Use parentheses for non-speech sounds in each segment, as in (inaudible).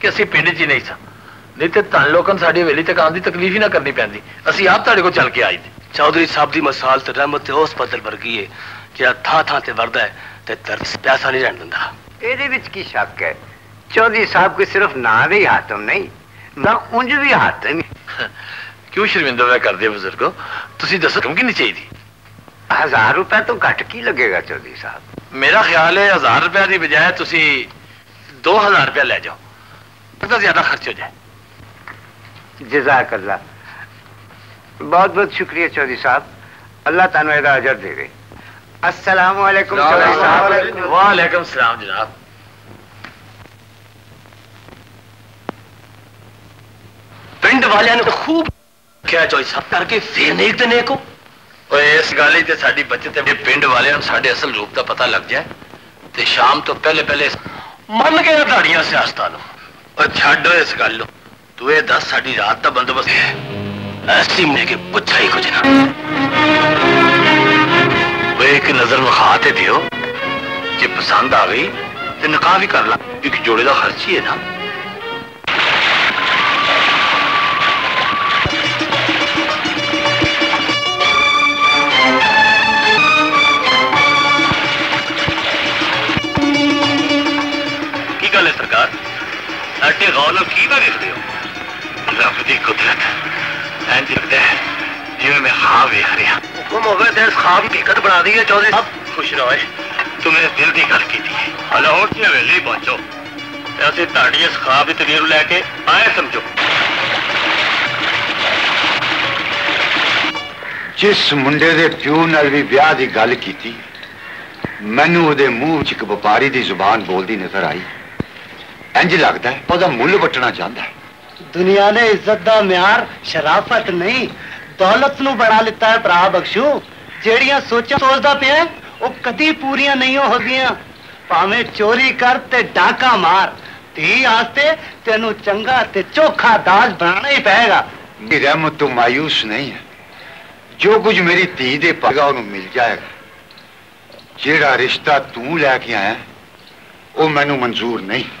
ਕਿ ਅਸੀਂ ਪਿੰਡ 'ਚ ਹੀ ਨਹੀਂ ਸਾਂ ਨਹੀਂ ਤੇ ਤਾਂ ਲੋਕਾਂ ਨੂੰ ਸਾਡੀ ਹਵੇਲੀ ਤੱਕ ਆਉਣ ਦੀ ਤਕਲੀਫ ਹੀ ਨਾ ਕਰਨੀ ਪੈਂਦੀ ਅਸੀਂ ਆਪ ਤੁਹਾਡੇ ਕੋਲ ਚੱਲ ਕੇ ਆਏ ਨੇ ਚੌਧਰੀ ਸਾਹਿਬ ਦੀ ਮਸਾਲ ਤੇ ਰਹਿਮਤ ਤੇ ਉਸ ਬਦਲ ਵਰਗੀ ਹੈ ਜਿਹੜਾ ਥਾਂ ਥਾਂ ਤੇ ਵਰਦਾ ਹੈ ਤੇ ਤਰਸ ਪਿਆਸਾ ਨਹੀਂ ਰਹਿਣ ਦਿੰਦਾ ਇਹਦੇ ਵਿੱਚ ਕੀ ਸ਼ੱਕ ਹੈ ਚੌਧਰੀ ਸਾਹਿਬ ਕੋਈ ਸਿਰਫ ਨਾਂ ਦੇ ਹੀ ਹਾਤਮ ਨਹੀਂ ਨਾ ਉਂਝ ਵੀ ਹਾਤਮ ਹੀ ਕਿਉਂ ਸ਼ਰਮਿੰਦਾ ਹੋਇਆ ਕਰਦੇ ਹੋ ਬਜ਼ੁਰਗੋ ਤੁਸੀਂ ਦੱਸੋ ਕਿਉਂ ਕਿ ਨਹੀਂ ਚਾਹੀਦੀ ਹਜ਼ਾਰ ਰੁਪਏ ਤੋਂ ਘੱਟ ਕੀ ਲੱਗੇਗਾ ਚੌਧਰੀ ਸਾਹਿਬ ਮੇਰਾ ਖਿਆਲ ਹੈ 1000 ਰੁਪਏ ਦੀ ਬਜਾਏ ਤੁਸੀਂ 2000 ਰੁਪਏ ਲੈ ਜਾਓ اتنا زیادہ خرچ ہو جائے۔ جزاک اللہ۔ بہت بہت شکریہ چودھری صاحب۔ اللہ تعالیٰ اجر دے گئے السلام علیکم وعلیکم السلام جناب۔ پنڈ والے نے خوب کیا چوئی صاحب کر کے پھر نہیں دینے کو اس گل تے ساری بچت ہے پنڈ والے سارے اصل روپ کا پتہ لگ جائے۔ تو شام تو پہلے پہلے من کے دہڑیاں سیاستوں ਕੇ ਤੁਹਾਡੀਆਂ ਸਿਆਸਤਾਂ ਨੂੰ ਓ ਛੱਡ ਓਏ ਇਸ ਗੱਲ ਨੂੰ ਤੂੰ ਇਹ ਦੱਸ ਸਾਡੀ ਰਾਤ ਦਾ ਬੰਦੋਬਸਤ ਐਸੀ ਮੇ ਕੇ ਪੁੱਛਾ ਹੀ ਕੁਝ ਨਾ ਓਏ ਇੱਕ ਨਜ਼ਰ ਵਿਖਾ ਤੇ ਦਿਓ ਜੇ ਪਸੰਦ ਆ ਗਈ ਤੇ ਨਿਕਾਹ ਵੀ ਕਰ ਲਾ ਇੱਕ ਜੋੜੇ ਦਾ ਖਰਚ ਹੀ ਹੈ ਨਾ ਕੀ ਗੱਲ ਹੈ ਸਰਕਾਰ ਐਡੇ ਗੌਰ ਨਾਲ ਕੀ ਵੇਖਦੇ ਹੋ ਰੱਬ ਦੀ ਕੁਦਰਤ ਇੰਜ ਲੱਗਦਾ ਹੈ ਜਿਵੇਂ ਮੈਂ ਖਾ ਵੇਖ ਰਿਹਾ ਹੁਕਮ ਹੋਵੇ ਤੇ ਇਸ ਖਾਬ ਦੀ ਹਕੀਕਤ ਬਣਾ ਦਈਏ ਚੌਧਰੀ ਸਾਹਿਬ ਖੁਸ਼ ਰਹੋ ਤੂੰ ਮੇਰੇ ਦਿਲ ਦੀ ਗੱਲ ਕੀਤੀ ਹੈ ਹਲਾਹੌਰ ਦੀ ਹਵੇਲੀ ਪਹੁੰਚੋ ਤੇ ਅਸੀਂ ਤੁਹਾਡੀ ਇਸ ਖਾਬ ਦੀ ਤਵੀਰ ਲੈ ਕੇ ਆਏ ਸਮਝੋ ਜਿਸ ਮੁੰਡੇ ਦੇ ਪਿਓ ਨਾਲ ਵੀ ਵਿਆਹ ਦੀ ਗੱਲ ਕੀਤੀ ਮੈਨੂੰ ਉਹਦੇ ਮੂੰਹ 'ਚ ਇੱਕ ਵਪਾਰੀ ਦੀ ਜ਼ੁਬਾਨ انج لگتا ہے وہ مل بٹنا چاہتا ہے دنیا نے عزت دا معیار شرافت نہیں دولت نو بڑا لیتا ہے برا بخشو جیڑیاں سوچا سوچتا پیا وہ کدی پوریاں نہیں ہو گیا پاوے چوری کر تے ڈاکہ مار تھی آستے تینو چنگا تے چوکھا داج بنانا ہی پائے گا رحمت تو مایوس نہیں ہے جو کچھ میری تھی دے پائے گا انہوں مل جائے گا جیڑا رشتہ توں لے کے آیا وہ مینو منظور نہیں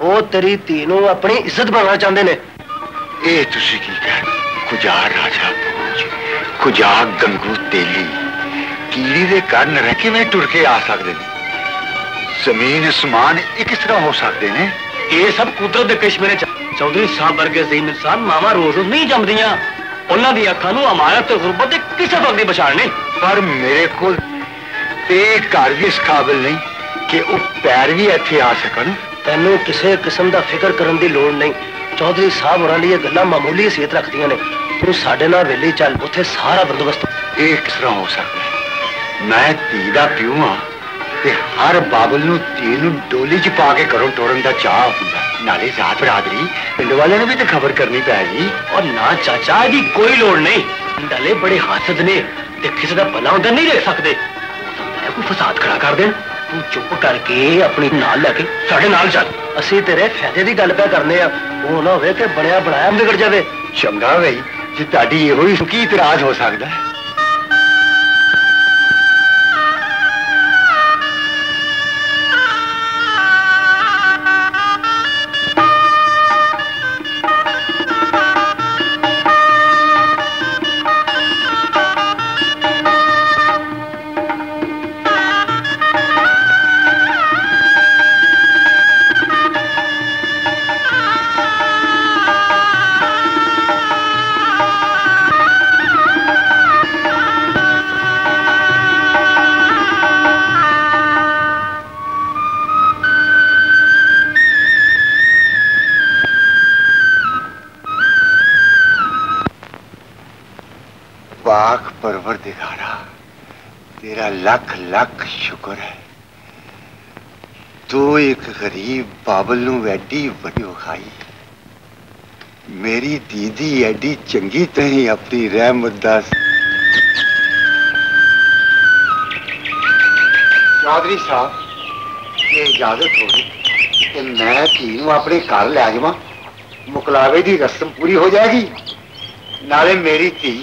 وہ تری تینوں اپنی عزت بنانا چاہتے ہیں یہ تھی کی کہہ کجا راجا پوچ کجا گنگو تیلی۔ کیڑی دے کن رہ کیویں ٹر کے آ سکتے ہیں زمین اسمان ایک اس طرح ہو سکتے ہیں یہ سب قدرت دے کشمیر چودھری صاحب ورگے ذہین انسان ماما روز روز نہیں جمدیاں۔ انہاں دی اکھاں نو امانت تے غربت دے کسے وقت دی بچاڑ نہیں پر میرے کو گھر بھی اس قابل نہیں کہ وہ پیر بھی اتنے آ سکن۔ تینوں کسی قسم دا فکر کرن دی لوڑ نہیں چودھری صاحب ہوراں لیے گلاں معمولی حیثیت رکھدیاں نے تو ساڈے نال ویلی چل اوتھے سارا بندوبست اے کس طرح ہو سکدا ہے میں تی دا ہاں تے ہر بابل نو تی ڈولی چ پا کے گھروں ٹورن دا چاہ ہوندا نالے ذات برادری پنڈ والے نے بھی تے خبر کرنی پے گی اور نہ چاچا دی کوئی لوڑ نہیں ڈالے بڑے حاسد نے تے کسے دا بھلا ہوندا نہیں رکھ سکدے کوئی فساد کھڑا کر دین ਸਕਦਾ ਹੈ ਕੋਈ ਫਸਾਦ ਖੜਾ ਕਰ ਦੇਣ ਤੂੰ ਚੁੱਪ ਕਰਕੇ ਆਪਣੀ ਨਾਲ ਲੈ ਕੇ ਸਾਡੇ ਨਾਲ ਚੱਲ ਅਸੀਂ ਤੇਰੇ ਫਾਇਦੇ ਦੀ ਗੱਲ ਪਿਆ ਕਰਨੇ ਆ ਉਹ ਨਾ ਹੋਵੇ ਕਿ ਬਣਿਆ ਬਣਾਇਆ ਵਿਗੜ ਜਾਵੇ ਚੰਗਾ ਬਈ ਜੇ ਤੁਹਾਡੀ ਇਹੋ ਹੀ ਕੀ ਇਤਰਾਜ਼ ਹੋ ਸਕਦਾ ਹੈ پاک پرور تیرا لکھ لکھ شکر ہے۔ تو ایک غریب بابل نو ایڈی وڈی وکھائی میری دیدی ایڈی چنگی تہیں اپنی رحمت دس چودھری صاحب، یہ اجازت ہوگی کہ میں تینوں اپنے کار لے جاواں مکلاوے دی رسم پوری ہو جائے گی۔ نالے میری تھی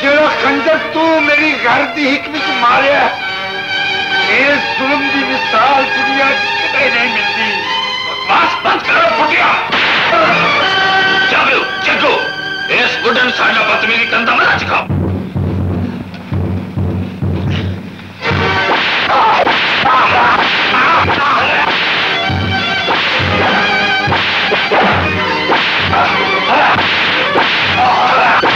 جیڑا خنجر تو میری گھر دی حکمت ماریا میرے ظلم دی مثال دنیا کتے نہیں ملتی۔ بس بند کرو، پھٹیا۔ جاگو جگو اس وڈن ساڈا بدمیری کندا ملا چکا۔ Ah!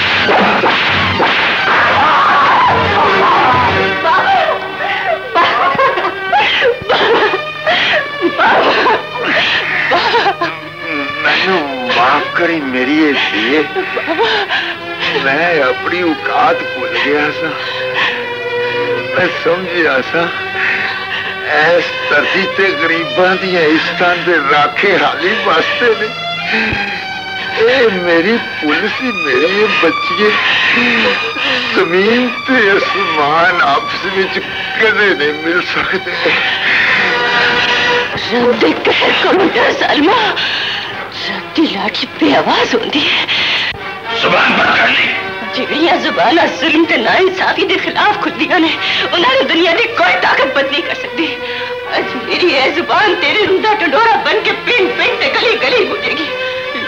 معاف کریں میری یہ شیئے میں اپنی اوقات بھول گیا سا۔ میں سمجھیا سا۔ ایس تردی تے غریباں دیا اسطان دے راکھے حالی واسطے نے۔ اے میری پولیسی میری یہ بچیے۔ زمین تے اسمان آپس وچ کدے نہیں مل سکتے روندے کہہ کرو نا سلمہ۔ کی لاٹھی بے آواز ہوتی ہے۔ زبان بند کر لی۔ جیڑیاں زبان ظلم تے ناانصافی دے خلاف کھلدیاں نے۔ انہاں نے دنیا دی کوئی طاقت بند نہیں کر سکدی۔ اج میری اے زبان تیرے رندا ٹڈورا بن کے پنڈ پنڈ تے گلی گلی گھجے گی۔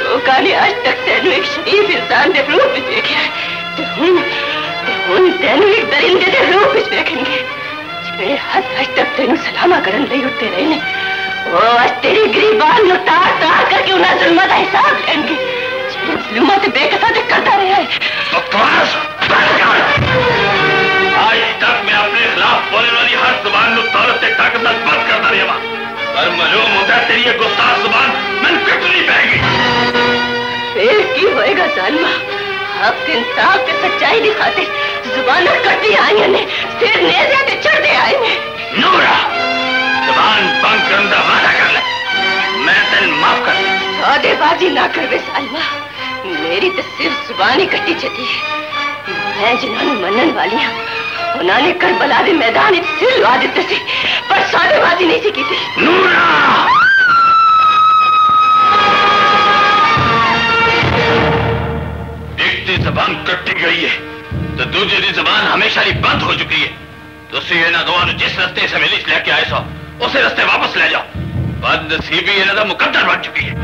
لوکاں نے اج تک تینوں ایک شریف انسان دے روپ وچ ویکھیا ہے۔ تے ہن تے ہن تینوں ایک درندے دے روپ وچ ویکھن گے۔ جڑے حد اج تک تینوں سلامہ کرن لئی اٹھتے رہے تیری گریبان تار تار کر کے انہیں ظلمت احساس دیں گے ظلمت بے قصد کرتا رہے آج تک میں اپنے خلاف بولنے والی ہر زبان نو دولت تے طاقت نال بند کرتا رہا پر معلوم ہوتا ہے تیری یہ زبان میں کٹنی پڑے گی؟ پھر کی ہوئے گا ظالمہ؟ کے انصاف تے سچائی دی خاطر زباناں کٹی آئیاں نے سر نیزے تے چڑھ دے آئیاں نورا! زبان بند کرنے دا وعدہ کر لے۔ میں تن معاف کر سودے بازی نہ کر وے سلمہ میری تو صرف زبانی کٹی چتی ہے۔ میں جنہوں منن والی ہاں انہوں نے کربلا دے میدان وچ سر لوا دیتے سے پر سودے بازی نہیں سی کیتی۔ نورا! ایک تی زبان کٹی گئی ہے تو دوجے دی زبان ہمیشہ ہی بند ہو چکی ہے۔ تو سیئے یہاں دوانو جس رستے سے ملیس لے کے آئے سو۔ اسے رستے واپس لے جاؤ۔ بند سی یہ مقدر بن چکی ہے۔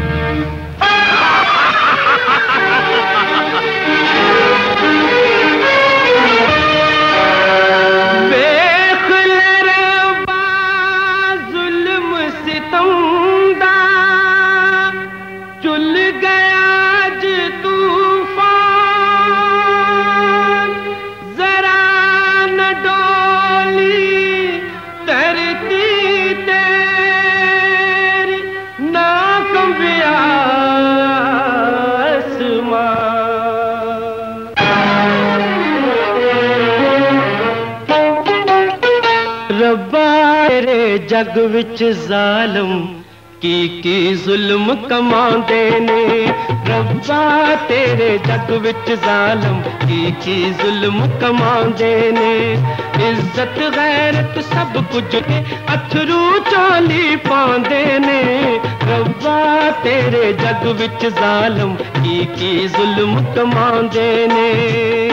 جگ وچ ظالم کی کی ظلم کماندے نے۔ ربا تیرے جگ وچ ظالم کی کی ظلم کماندے نے۔ عزت، غیرت سب کچھ کے اتھرو چالی پاندے نے۔ ربا تیرے جگ وچ ظالم کی کی ظلم کماندے نے۔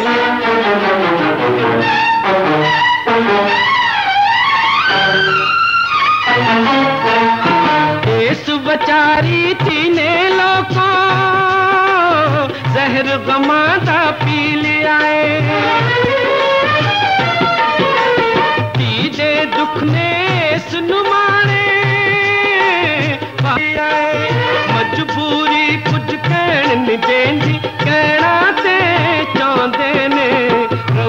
اس بچاری تینے نیلو کو، زہر گمادہ پی لیا تیجے دکھ نے سن مارے مجبوری کچھ کہن جی کہنا تے چوندے نے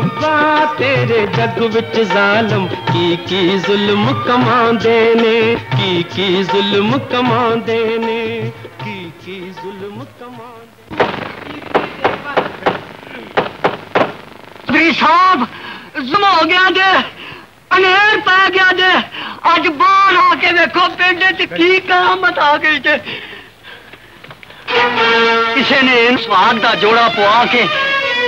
ربا تیرے جگ وچ ظالم کی کی ظلم کماندے نے کی کی ظلم کماندے نے کی کی ظلم کماندے صاحب زما ہو گیا جے انہیر پہ گیا جے اج باہر آ کے دیکھو پنڈ چ کی قیامت آ گئی جے کسی نے سواگ دا جوڑا پوا کے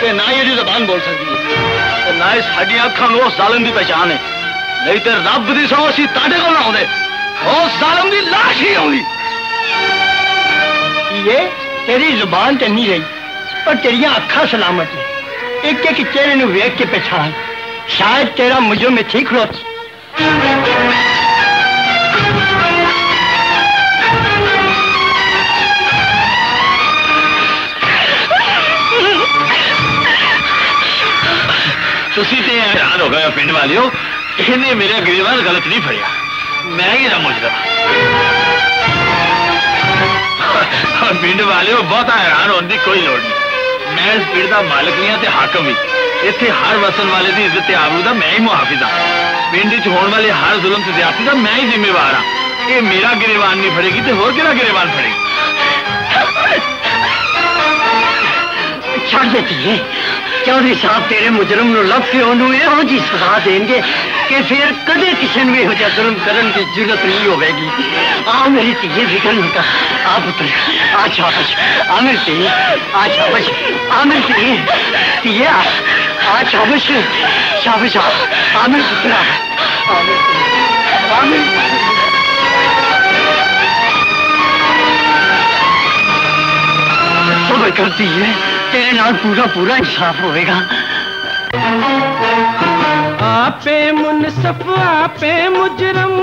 تے نہ یہ زبان بول سکتی ہے تے نہ ساری اکھان میں اس ظالم دی پہچان ہے۔ نہیں تے رب دی سو اسی تاڈے کو نہ آوندے۔ اس ظالم دی لاش ہی آوندی۔ یہ تیری زبان تے نہیں رہی، پر تیری اکھاں سلامت ہے ایک ایک چہرے نو ویک کے پہچان۔ شاید تیرا مجرم میں ٹھیک کھلوت ਤੁਸੀਂ ਤੇ ਹੈਰਾਨ ਹੋ ਗਏ ਹੋ ਪਿੰਡ ਵਾਲਿਓ ਇਹਨੇ ਮੇਰੇ ਗਰੀਬਾਂ ਗਲਤ ਨਹੀਂ ਫੜਿਆ ਮੈਂ ਹੀ ਦਾ ਮੁਜਰਮ ਪਿੰਡ ਵਾਲਿਓ ਬਹੁਤਾ ਹੈਰਾਨ ਹੋਣ ਦੀ ਕੋਈ ਲੋੜ ਨਹੀਂ ਮੈਂ ਇਸ ਪਿੰਡ ਦਾ ਮਾਲਕ ਨਹੀਂ ਹਾਂ ਤੇ ਹਾਕਮ ਵੀ ਇੱਥੇ ਹਰ ਵਸਣ ਵਾਲੇ ਦੀ ਇੱਜ਼ਤ ਤੇ ਆਬਰੂ ਦਾ ਮੈਂ ਹੀ ਮੁਹਾਫਿਜ਼ ਹਾਂ ਪਿੰਡ 'ਚ ਹੋਣ ਵਾਲੇ ਹਰ ਜ਼ੁਲਮ ਤੇ ਜ਼ਿਆਦਤੀ ਦਾ ਮੈਂ ਹੀ ਜ਼ਿੰਮੇਵਾਰ ਹਾਂ ਇਹ ਮੇਰਾ ਗਰੀਬਾਨ ਨਹੀਂ ਫੜੇਗੀ ਤੇ ਹੋਰ ਕਿਹੜਾ ਗਰੀਬਾਨ ਫੜੇਗੀ ਛੱਡ چودھری صاحب تیرے مجرم نو لب سے انہوں یہ ہو جی سزا دیں گے کہ پھر کدے کسی نے ہو جا ظلم کرن کی ضرورت نہیں ہوے گی۔ آ میری تیے فکر نہ کر۔ آ پتر، آ شابش، آ میری تیے آ شابش، آ میری تیے تیے آ پتر صبر کرتی ہے تیرے نال پورا پورا انصاف ہوئے گا۔ آپ منصف آپ مجرم۔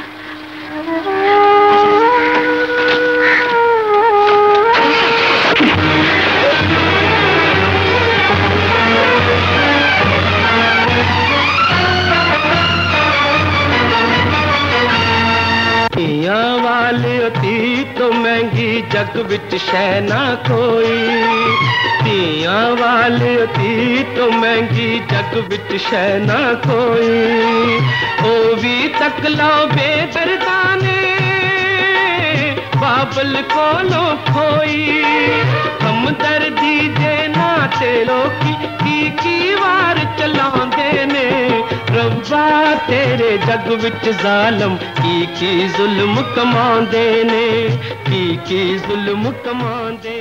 ਧੀਆਂ ਵਾਲੀ ਧੀ ਤੋਂ ਮਹਿੰਗੀ ਜਗ ਵਿੱਚ ਸ਼ੈ ਨਾ ਕੋਈ ਧੀਆਂ ਵਾਲੀ ਧੀ ਤੋਂ ਮਹਿੰਗੀ ਜਗ ਵਿੱਚ ਸ਼ੈ ਨਾ ਕੋਈ ਉਹ ਵੀ ਤੱਕ ਲਓ ਬੇਦਰਦਾਨੇ بل کو لو کھوئی ہم دردی دینا تیرو کی کی کی وار چلا دینے ربا تیرے جگ وچ ظالم کی کی ظلم کما دینے کی کی ظلم کما دینے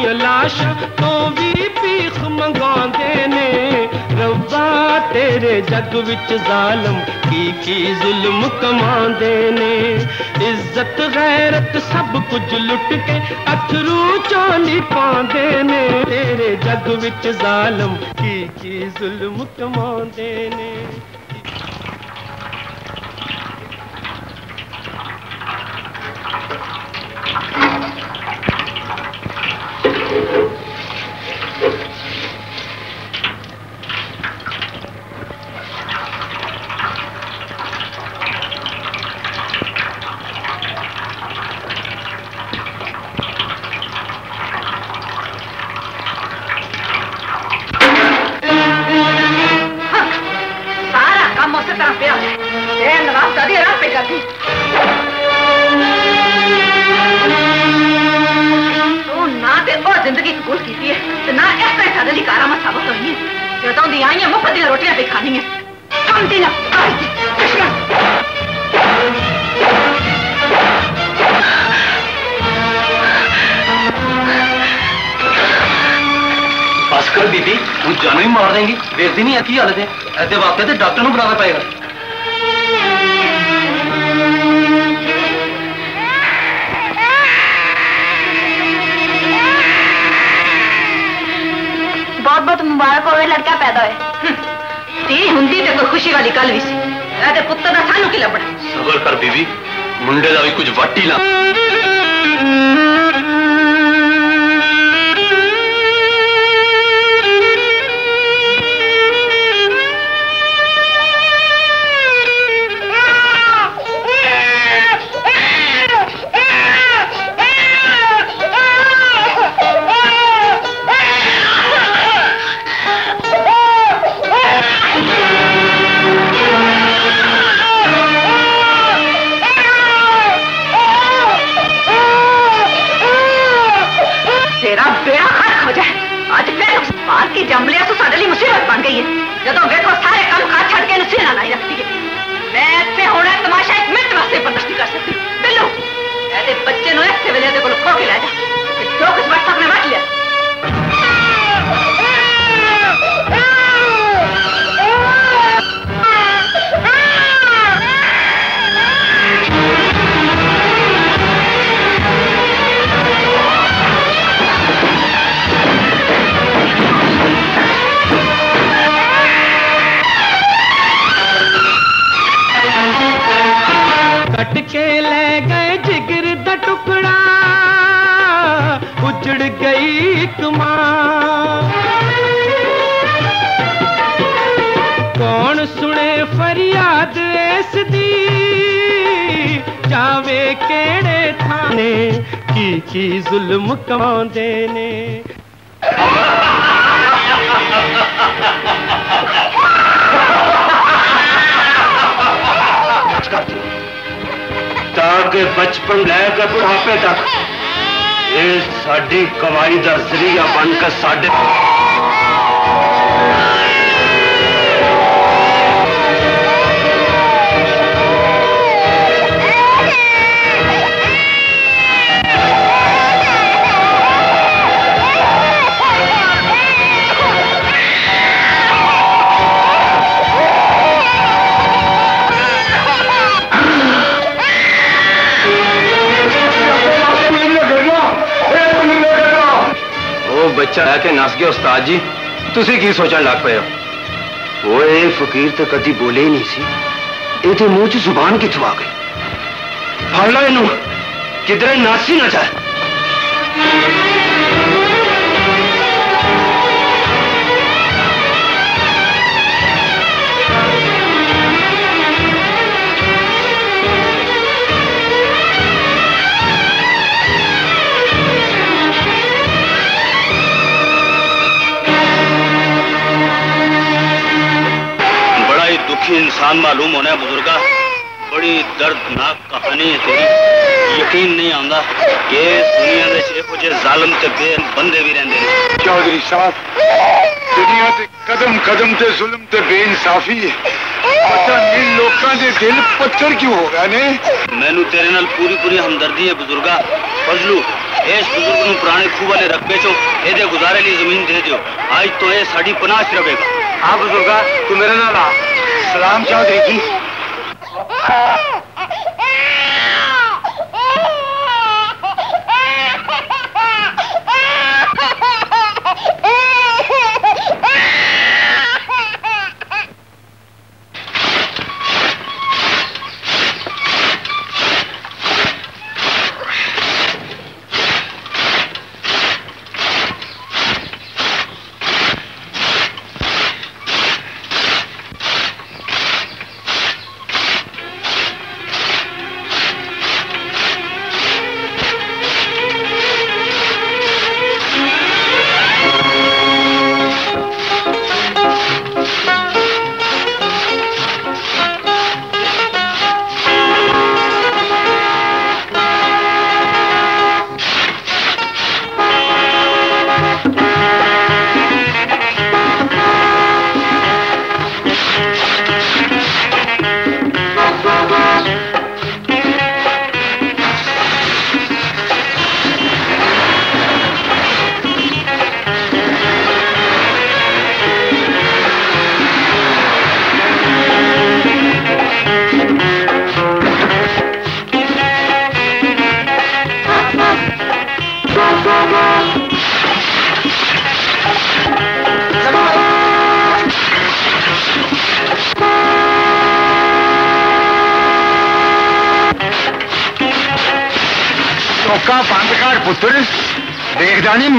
آئی لاش تو بھی پیخ منگاندے نے ربا، تیرے جگ وچ ظالم کی کی ظلم کماندے نے عزت، غیرت، سب کچھ لٹ کے اتھرو چالی پاندے نے تیرے جگ وچ ظالم کی کی ظلم کماندے نے بہت بہت مبارک ہوئے لڑکا پیدا ہو خوشی والی گل بھی پتر در سو کی لبنا سوال کر بیوی منڈے کا بھی کچھ واٹ ہی لا کٹ کے لے گئے جگر دا ٹکڑا اجڑ گئی کماں کون سنے فریاد ایس دی جاوے کیڑے تھانے کی کی ظلم کماؤں دینے تے بچپن لے کر بڑھاپے تک۔ یہ ساری کمائی کا ذریعہ بن کر ساڈے ਬੱਚਾ ਹੈ ਕਿ ਨਸ ਗਿਆ ਉਸਤਾਦ ਜੀ ਤੁਸੀਂ ਕੀ ਸੋਚਣ ਲੱਗ ਪਏ ਹੋ ਓਏ ਫਕੀਰ ਤਾਂ ਕਦੀ ਬੋਲੇ ਹੀ ਨਹੀਂ ਸੀ ਇਹਦੇ ਮੂੰਹ 'ਚ ਜ਼ੁਬਾਨ ਕਿੱਥੋਂ ਆ ਗਈ ਫੜ ਲਓ ਇਹਨੂੰ ਕਿਧਰੇ ਨਾਸੀ ਨਾ ਜਾਏ کافی انسان معلوم ہونا ہے بزرگا بڑی دردناک کہانی ہے تیری۔ یقین نہیں آتا کہ دنیا دے صرف کچھ ظالم تے بے بندے بھی رہندے چودھری صاحب دنیا تے قدم قدم تے ظلم تے بے انصافی ہے۔ پتہ نہیں لوکاں دے دل پتھر کیوں ہو گئے نے؟ تیرے نال پوری پوری ہمدردی ہے بزرگا۔ فضلو اس بزرگ نو پرانے خوب والے رقبے چوں اے دے گزارے لی زمین دے دیو۔ آج تو اے ساڈی پناہ چ رہے گا۔ ہاں بزرگا تو میرے نال آ۔ السلام چودھری جی۔ (laughs)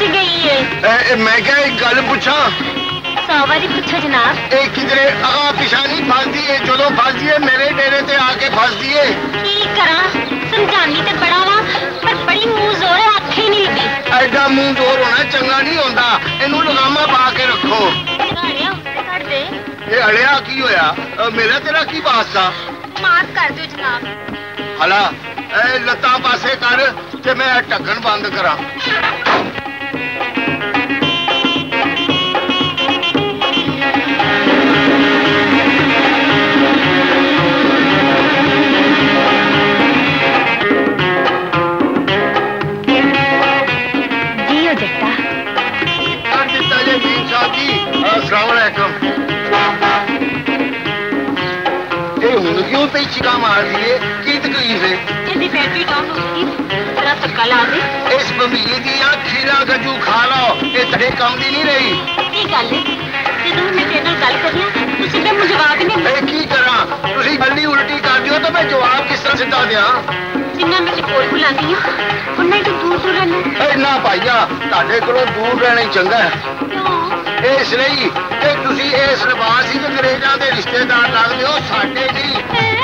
پہنچ گئی ہے میں کیا ایک گل پوچھا سوبا جی پوچھو جناب ایک کدھرے اگا پیشانی پھاسدی ہے جدو پھاسدی ہے میرے ڈیرے تے آ کے پھاسدی ہے کی کراں سمجھانی تے بڑا وا پر بڑی منہ زور ہے اکھے نہیں لگی ایڈا منہ زور ہونا چنگا نہیں ہوندا اینو لگاما پا کے رکھو یہ ہڑیا کی ہویا میرا تیرا کی واسطہ معاف کر دیو جناب ہلا لتاں پاسے کر تے میں ٹکن بند کراں السلام علیکم۔ یہ مار دیے کی تکلیف ہے؟ اس گجو کھا لو یہ تڑے دی نہیں رہی۔ کی الٹی کر کس طرح دیا ہی چنگا اس لیے ਕਿਸ ਤਰ੍ਹਾਂ ਸਿੱਧਾ ਦਿਆਂ ਜਿੰਨਾ ਮੈਂ ਤੇ ਕੋਲ ਬੁਲਾਉਂਦੀ ਆ ਉਹਨਾਂ ਹੀ ਤੂੰ ਦੂਰ ਦੂਰ ਰਹਿਣਾ ਇਹ ਨਾ ਭਾਈਆ ਤੁਹਾਡੇ ਕੋਲੋਂ ਦੂਰ ਰਹਿਣਾ ਹੀ ਚੰਗਾ ਹੈ ਕਿਉਂ ਇਸ ਲਈ ਕਿ ਤੁਸੀਂ ਇਸ ਲਿਬਾਸ ਹੀ ਅੰਗਰੇਜ਼ਾਂ ਦੇ ਰਿਸ਼ਤੇਦਾਰ ਲੱਗਦੇ ਹੋ ਸਾਡੇ ਨਹੀਂ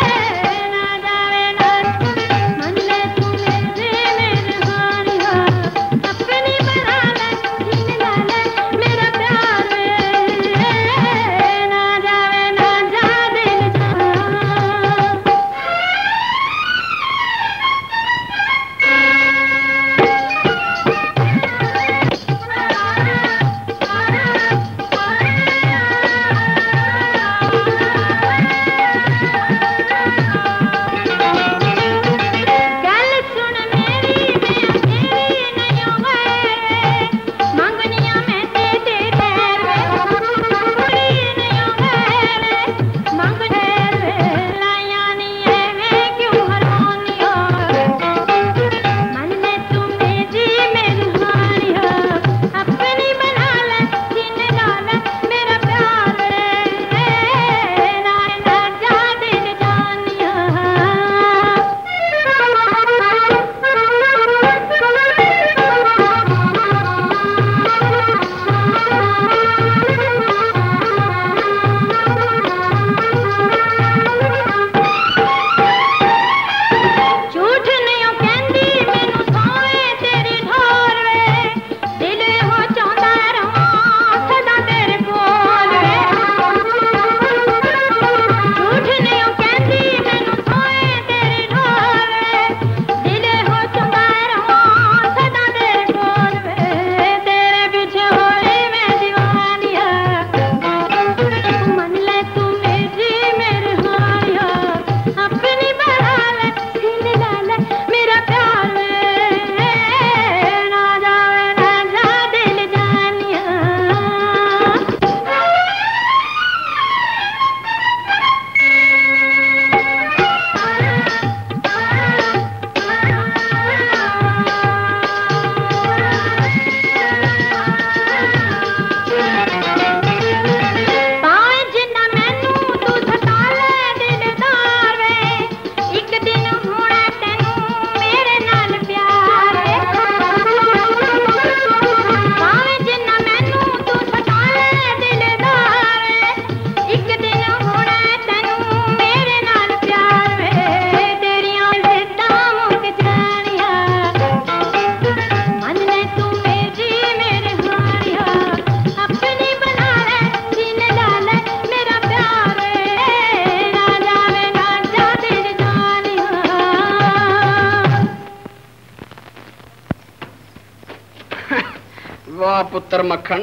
مکھن۔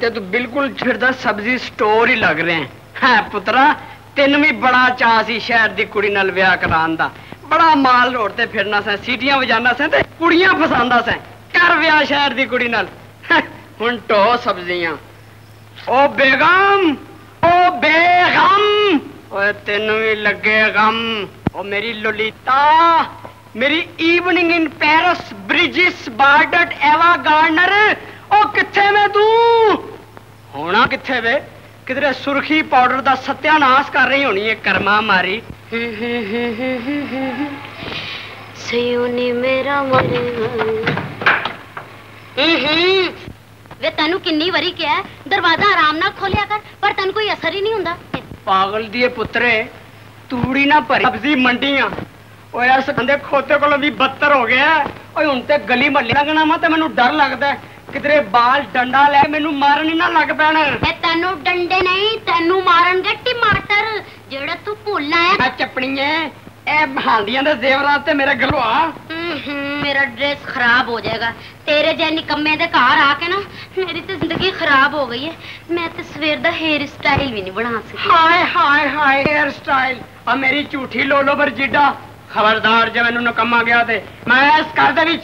تے تو بالکل چھڑدا سبزی سٹور ہی لگ رہے ہیں۔ ہاں پترا، تینوں بھی بڑا چاہ سی شہر دی کڑی نال ویاہ کران دا۔ بڑا مال روڈ تے پھرنا سیں سیٹیاں وجانا سیں تے کڑیاں پساندا سیں کر ویاہ شہر دی کڑی نال۔ ہاں، ہن ٹو سبزیاں۔ او بیگم او بیگم۔ اوے تینوں بھی لگے غم۔ او میری للیتا میری evening in Paris Brigitte Bardot Ava Gardner تنا کتنے وے کدھر سرخی پاؤڈر کا ستیا ناس کر رہی ہونی ہے کرما ماری ہوں تین کنی کیا دروازہ آرام نہ کھولیا کر پر تین کوئی اثر ہی نہیں ہوں پاگل دی پتر نہ پریڈی کھوتے کو بتر ہو گیا ہوں تو گلی ملی لگنا وا تر لگتا ہے ਕਿਧਰੇ ਬਾਲ ਡੰਡਾ ਲੈ ਮੈਨੂੰ ਮਾਰਨ ਹੀ ਨਾ ਲੱਗ ਪੈਣ ਇਹ ਤੈਨੂੰ ਡੰਡੇ ਨਹੀਂ ਤੈਨੂੰ ਮਾਰਨਗੇ ਟਮਾਟਰ ਜਿਹੜਾ ਤੂੰ ਭੁੱਲ ਆਇਆ ਮੈਂ ਚੱਪਣੀਏ ਇਹ ਹਾਂਡੀਆਂ ਦੇ ਜ਼ੇਵਰਾਂ ਤੇ ਮੇਰੇ ਗਲਵਾ ਹੂੰ, ਹੂੰ, ਮੇਰਾ ਡਰੈਸ ਖਰਾਬ ਹੋ ਜਾਏਗਾ ਤੇਰੇ ਜੇ ਨਿਕੰਮੇ ਦੇ ਘਰ ਆ ਕੇ ਨਾ ਮੇਰੀ ਤੇ ਜ਼ਿੰਦਗੀ ਖਰਾਬ ਹੋ ਗਈ ਹੈ ਮੈਂ ਤੇ ਸਵੇਰ ਦਾ ਹੇਅਰ ਸਟਾਈਲ ਵੀ ਨਹੀਂ ਬਣਾ ਸਕੀ ਹਾਏ ਹਾਏ ਹਾਏ ਹੇਅਰ ਸਟਾਈਲ ਆ ਮੇਰੀ ਝੂਠੀ ਲੋਲੋ ਵਰਜੀਡਾ ਖਬਰਦਾਰ ਜੇ ਮੈਨੂੰ ਨਕਮਾ ਗਿਆ ਤੇ ਮੈਂ ਇਸ ਘਰ ਦੇ ਵਿੱਚ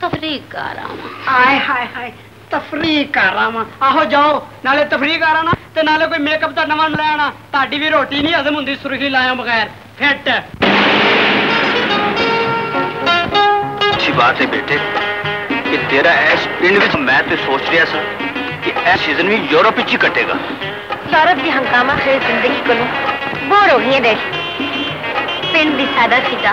تفریح کر آئے ہائے ہائے تفریح کر آہو جاؤ نالے تفریح کر تے نالے کوئی میک اپ دا نواں لے آنا بھی روٹی نہیں ہضم ہوندی سرخی لایا بغیر۔ فٹ۔ اچھی بات ہے بیٹے کہ تیرا ایس پنڈ وچ میں تے سوچ رہا سا کہ ایس سیزن بھی یورپ وچ کٹے گا۔ یورپ دی ہنگامہ خیز زندگی کولوں بور ہو گئی ہے دیش پنڈ سادہ سیدھا۔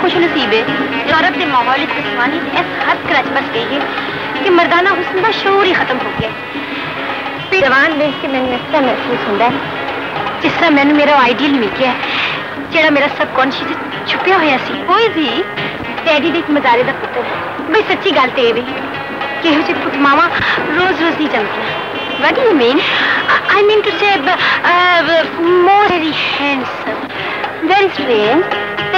خوش نصیب ہے۔ یورپ کے ماحول جسمانی اس حد کرچ بس گئی ہے کہ مردانہ حسن کا شعور ہی ختم ہو گیا۔ جوان دیکھ کے میں نے محسوس ہوتا ہے جس طرح میں میرا آئیڈیل مل گیا ہے۔ میرا سب کانشیس چھپیا ہوا سی، کوئی بھی ڈیڈی ایک مزارے کا پتر ہے۔ بھائی سچی گل تو یہ کہ جی پت ماوا روز روز نہیں جمتی what you mean I mean to say most very handsome very strange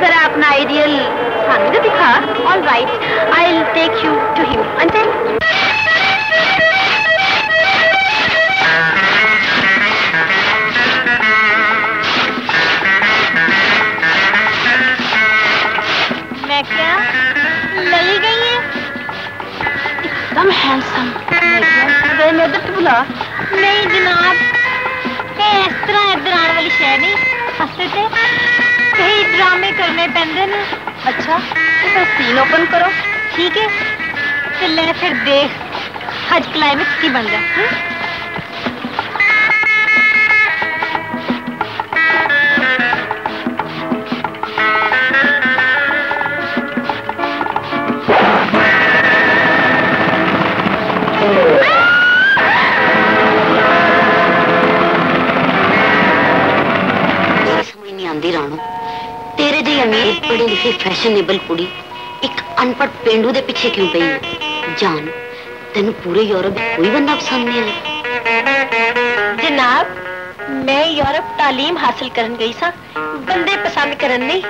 ذرا اپنا آئیڈیل سامنے دکھا all right I take you to him until میں کیا بلا نہیں جناب اس طرح ادھر آنے والی شہر نہیں تھے ਕਈ ਡਰਾਮੇ ਕਰਨੇ ਪੈਂਦੇ ਨੇ ਅੱਛਾ ਤੇ ਫਿਰ ਸੀਨ ਓਪਨ ਕਰੋ ਠੀਕ ਹੈ ਤੇ ਲੈ ਫਿਰ ਦੇਖ ਅੱਜ ਕਲਾਈਮੈਕਸ ਕੀ ਬਣਦਾ ਹੈ ایک پڑھی لکھی فیشنیبل کڑی ایک انپڑھ پینڈو دے پیچھے کیوں پئی جان تین پورے یورپ کوئی بندہ پسند نہیں آیا جناب میں یورپ تعلیم حاصل کرن گئی سا بندے پسند کرن نہیں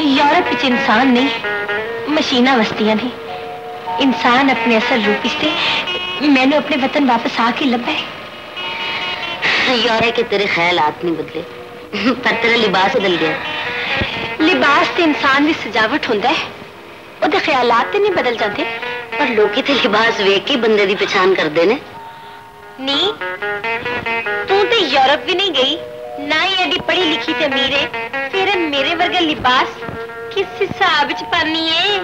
یورپ انسان نہیں مشینہ وستیاں نہیں انسان اپنے اثر سے میں نے اپنے وطن واپس آ کے لبے یورپ کے تیرے خیالات نہیں بدلے پر تیرا لباس بدل گیا لباس تے انسان دی سجاوٹ ہوندا ہے اودے خیالات تے نہیں بدل جاندے پر لوکی تے لباس ویکھ کے بندے دی پہچان کردے نے نی تو تے یورپ بھی نہیں گئی نہ ہی اڈی پڑھی لکھی تے میرے تیرے میرے ورگا لباس کس حساب وچ پانی ہے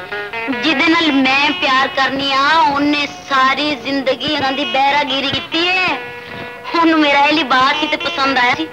جدے نال میں پیار کرنی آ اونے ساری زندگی انہاں دی بہرا گیری کیتی ہے ہن میرا یہ لباس ہی تے پسند آیا سی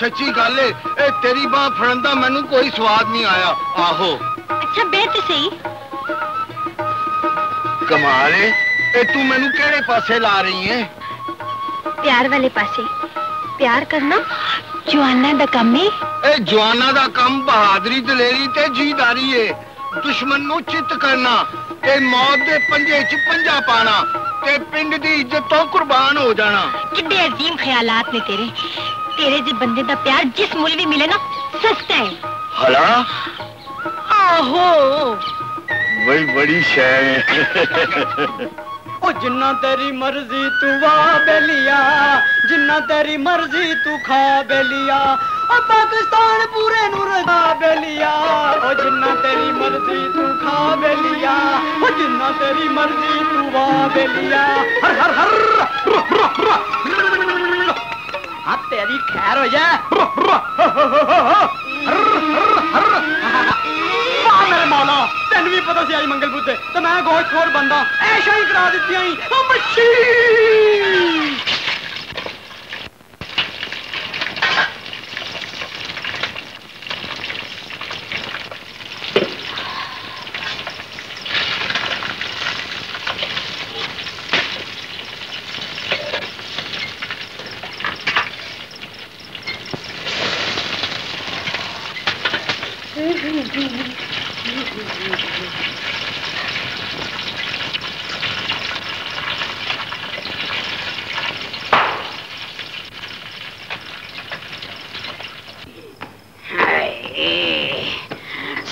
سچی گل اے تیری باں فرن دا مینوں کوئی سواد نہیں آیا۔ آہو۔ اچھا بے تے سہی اے تو مینوں کیڑے پاسے لا رہی ہے پیار والے پاسے۔ پیار کرنا جوانا دا کم ہے۔ اے جوانا دا کم بہادری دلیری تے جیداری ہے۔ دشمن نو چت کرنا تے موت دے پنجے چ پنجا پانا تے پنڈ دی عزت تو قربان ہو جانا۔ کڈے عظیم خیالات نے تیرے۔ تیرے جی بندے دا پیار جس مول بھی ملے نا سستا ہے ہلا آہو بڑی بڑی شے او جنہ تیری مرضی تو وا بیلیا تیری مرضی تو کھا بیلیا او پاکستان پورے نور دا بیلیا او جنہ تیری مرضی تو کھا بیلیا او جنہ تیری مرضی تو وا ہر ہر ہر تیری خیر ہو جائے میرے مولا تین بھی پتا سی آئی منگل بوتے تو میں گوشت خور بندہ ایشا ہی کرا دیتی آئی مشین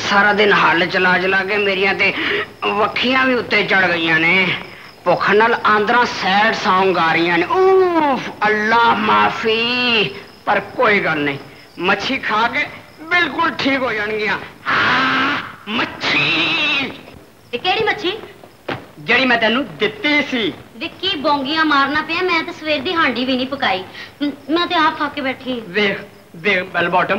سارا دن ہل چلا جلا کے میری چڑ گئی ہو جان گیا کہتی سی بونگیاں مارنا پیا میں ہاں بھی نہیں پکائی میں آ کھا کے بیٹھی دیکھ دیکھ بوٹم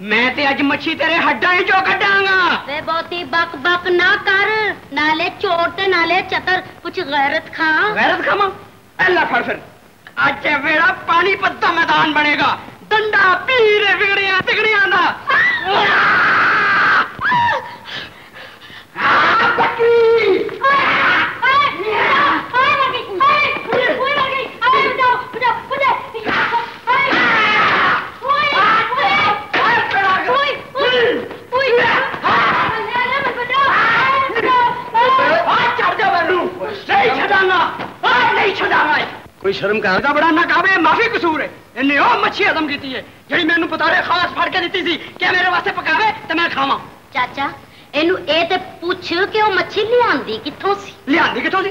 میں تے اج مچھی تیرے ہڈاں ہی کڈاں گا اے بہتی بک بک نہ کر نالے چور تے نالے چتر کچھ غیرت کھا غیرت کھاما اللہ پھڑ پھر۔ اج تے ویڑا پانی پتہ میدان بنے گا۔ ڈنڈا پیرے وگڑیاں تگڑیاں دا۔ آ برائی شدہ ہے۔ کوئی شرم کر دا بڑا ناقابل معافی قصور ہے۔ انہیں اوہ مچھی عظم کیتی ہے جڑی مینوں بتارے خواست پھڑ کے دیتی تھی کہ میرے واسطے پکاوے تو میں کھاما چاچا انہوں اے تے پوچھ کہ وہ مچھی لیاندی کتھوں سی؟ لیاندی کتھوں سی؟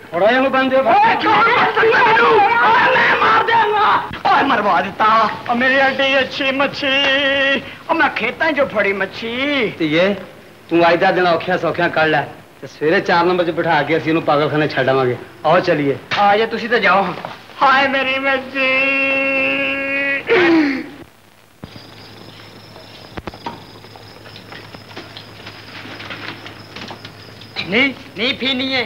تھوڑا یہ مروا دیتا میری اڈی اچھی مچھی میں جو پھڑی مچھی یہ دن کر سویرے چار نمبر چ بٹھا کے اسی پاگل خانے چڈا گے آؤ چلیے آ جائے تھی تو جاؤ ہائے میری مرضی نہیں نہیں پھینی ہے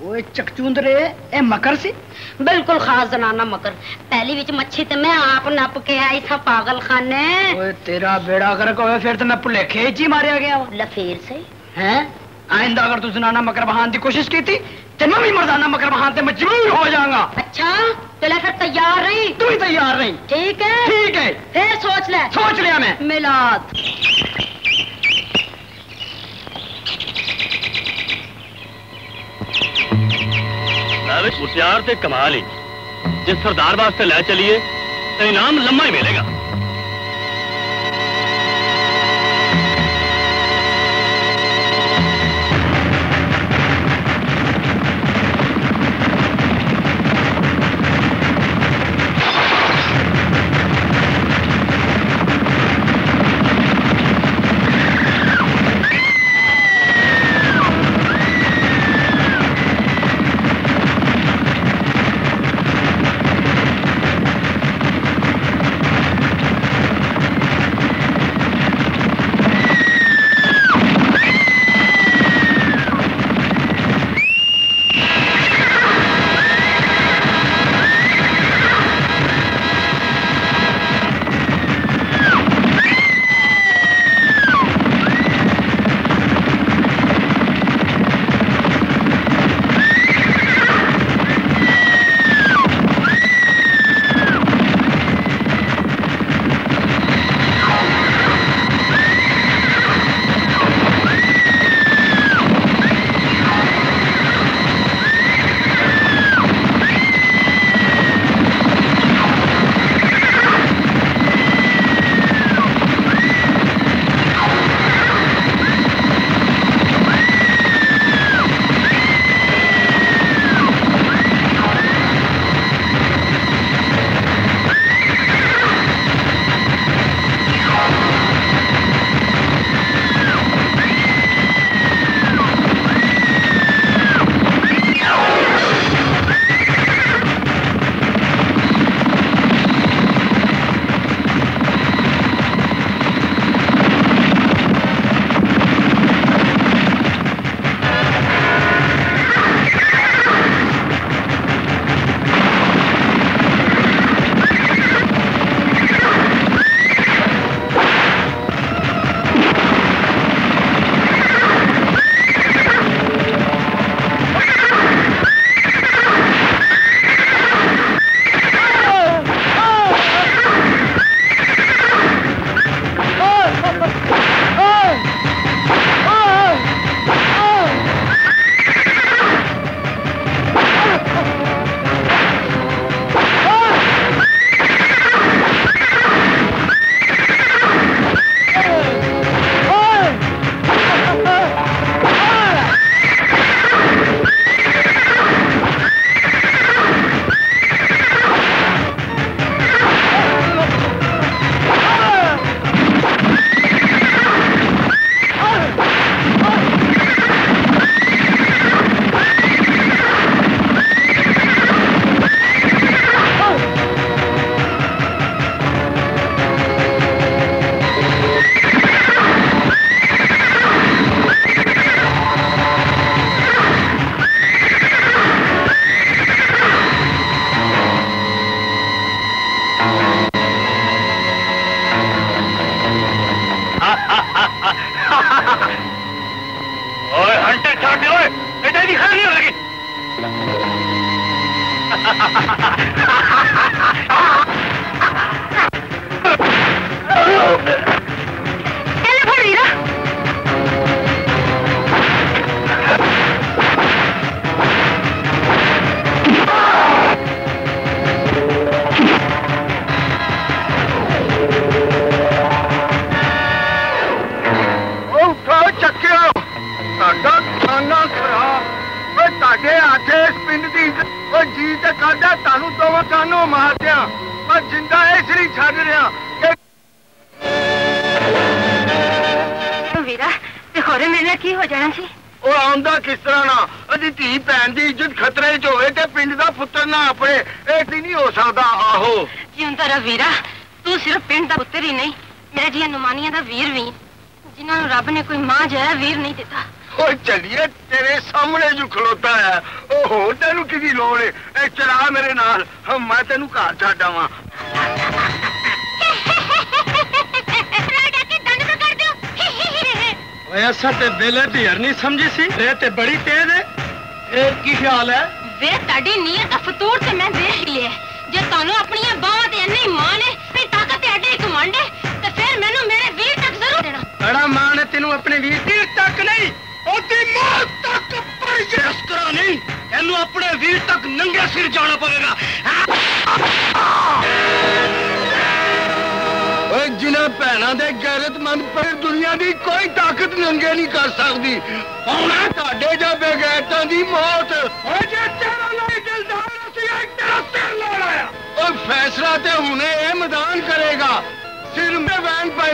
ਓਏ ਚਕਚੁੰਦਰੇ ਇਹ ਮਕਰ ਸੀ ਬਿਲਕੁਲ ਖਾਸ ਜ਼ਨਾਨਾ ਮਕਰ ਪਹਿਲੀ ਵਿੱਚ ਮੱਛੀ ਤੇ ਮੈਂ ਆਪ ਨੱਪ ਕੇ ਆਈ ਸਾਂ ਪਾਗਲ ਖਾਨੇ ਓਏ ਤੇਰਾ ਬੇੜਾ ਗਰਕ ਹੋਵੇ ਫਿਰ ਤੇ ਮੈਂ ਭੁਲੇਖੇ 'ਚ ਹੀ ਮਾਰਿਆ ਗਿਆ ਵਾ ਲਫੇਰ ਸੇ ਹੈ ਆਇੰਦਾ ਅਗਰ ਤੂੰ ਜ਼ਨਾਨਾ ਮਕਰ ਬਹਾਨ ਦੀ ਕੋਸ਼ਿਸ਼ ਕੀਤੀ ਤੇ ਮੈਂ ਵੀ ਮਰਦਾਨਾ ਮਕਰ ਬਹਾਨ ਤੇ ਮਜਬੂਰ ਹੋ ਜਾਵਾਂਗਾ ਅੱਛਾ ਚਲੇ ਫਿਰ ਤਿਆਰ ਰਹੀ ਤੂੰ ਵੀ ਤਿਆਰ ਨਹੀਂ ਠੀਕ ਹੈ ਠੀਕ ਹੈ ਫਿਰ ਸੋਚ ਲੈ ਸੋਚ ਲਿਆ ਮੈਂ ਮਿਲਾਦ ਵਿੱਚ ਮੁਟਿਆਰ ਤੇ ਕਮਾਲ ਹੀ ਜੇ ਸਰਦਾਰ ਵਾਸਤੇ ਲੈ ਚਲੀਏ ਤੇ ਇਨਾਮ ਲੰਮਾ ਹੀ ਮਿਲੇਗਾ ਹੋਰ ਤੈਨੂੰ ਕਿਹਦੀ ਲੋੜ ਏ ਇਹ ਚਲਾ ਮੇਰੇ ਨਾਲ ਹਾਂ, ਮੈਂ ਤੈਨੂੰ ਘਰ ਛੱਡ ਆਵਾਂ ਓਏ ਅਸਾਂ ਤੇ ਵੇਲੇ ਧੀਰ ਨਹੀਂ ਸਮਝੀ ਸੀ ਇਹ ਤੇ ਬੜੀ ਤੇਜ਼ ਹੈ ਇਹ ਕੀ ਖਿਆਲ ਹੈ ਵੇ ਤੁਹਾਡੀ ਨੀਅਤ ਦਾ ਫਤੂਰ ਤੇ ਮੈਂ ਦੇਖ ਲਿਆ ਜੇ ਤੁਹਾਨੂੰ ਆਪਣੀਆਂ ਬਾਹਾਂ ਤੇ ਇੰਨੀ ਮਾਣ ਹੈ ਤੇ ਤਾਕਤ ਤੇ ਅੱਡੇ ਕਮਾਂਡ ਹੈ ਤੇ ਫਿਰ ਮੈਨੂੰ ਮੇਰੇ ਵੀਰ ਤੱਕ ਜ਼ਰੂਰ ਦੇਣਾ ਬੜਾ ਮਾਣ ਹੈ ਤੈਨੂੰ ਆਪਣੇ ਵੀਰ ਦੀ ਤੱਕ ਨਹੀਂ ਉਹਦੀ ਮਾਂ ਤੱਕ ਪਰ ਇਸ ਤਰ੍ਹਾਂ ਨਹੀਂ تینوں اپنے ویر تک ننگے سر جانا پڑے گا۔ جنہ بھنا دے غیرت مند پر دنیا دی کوئی طاقت ننگے نہیں کر سکتی ہونا تے جا بغیرتوں دی موت۔ فیصلہ تے ہونے اے میدان کرے گا۔ سر میں وین پہ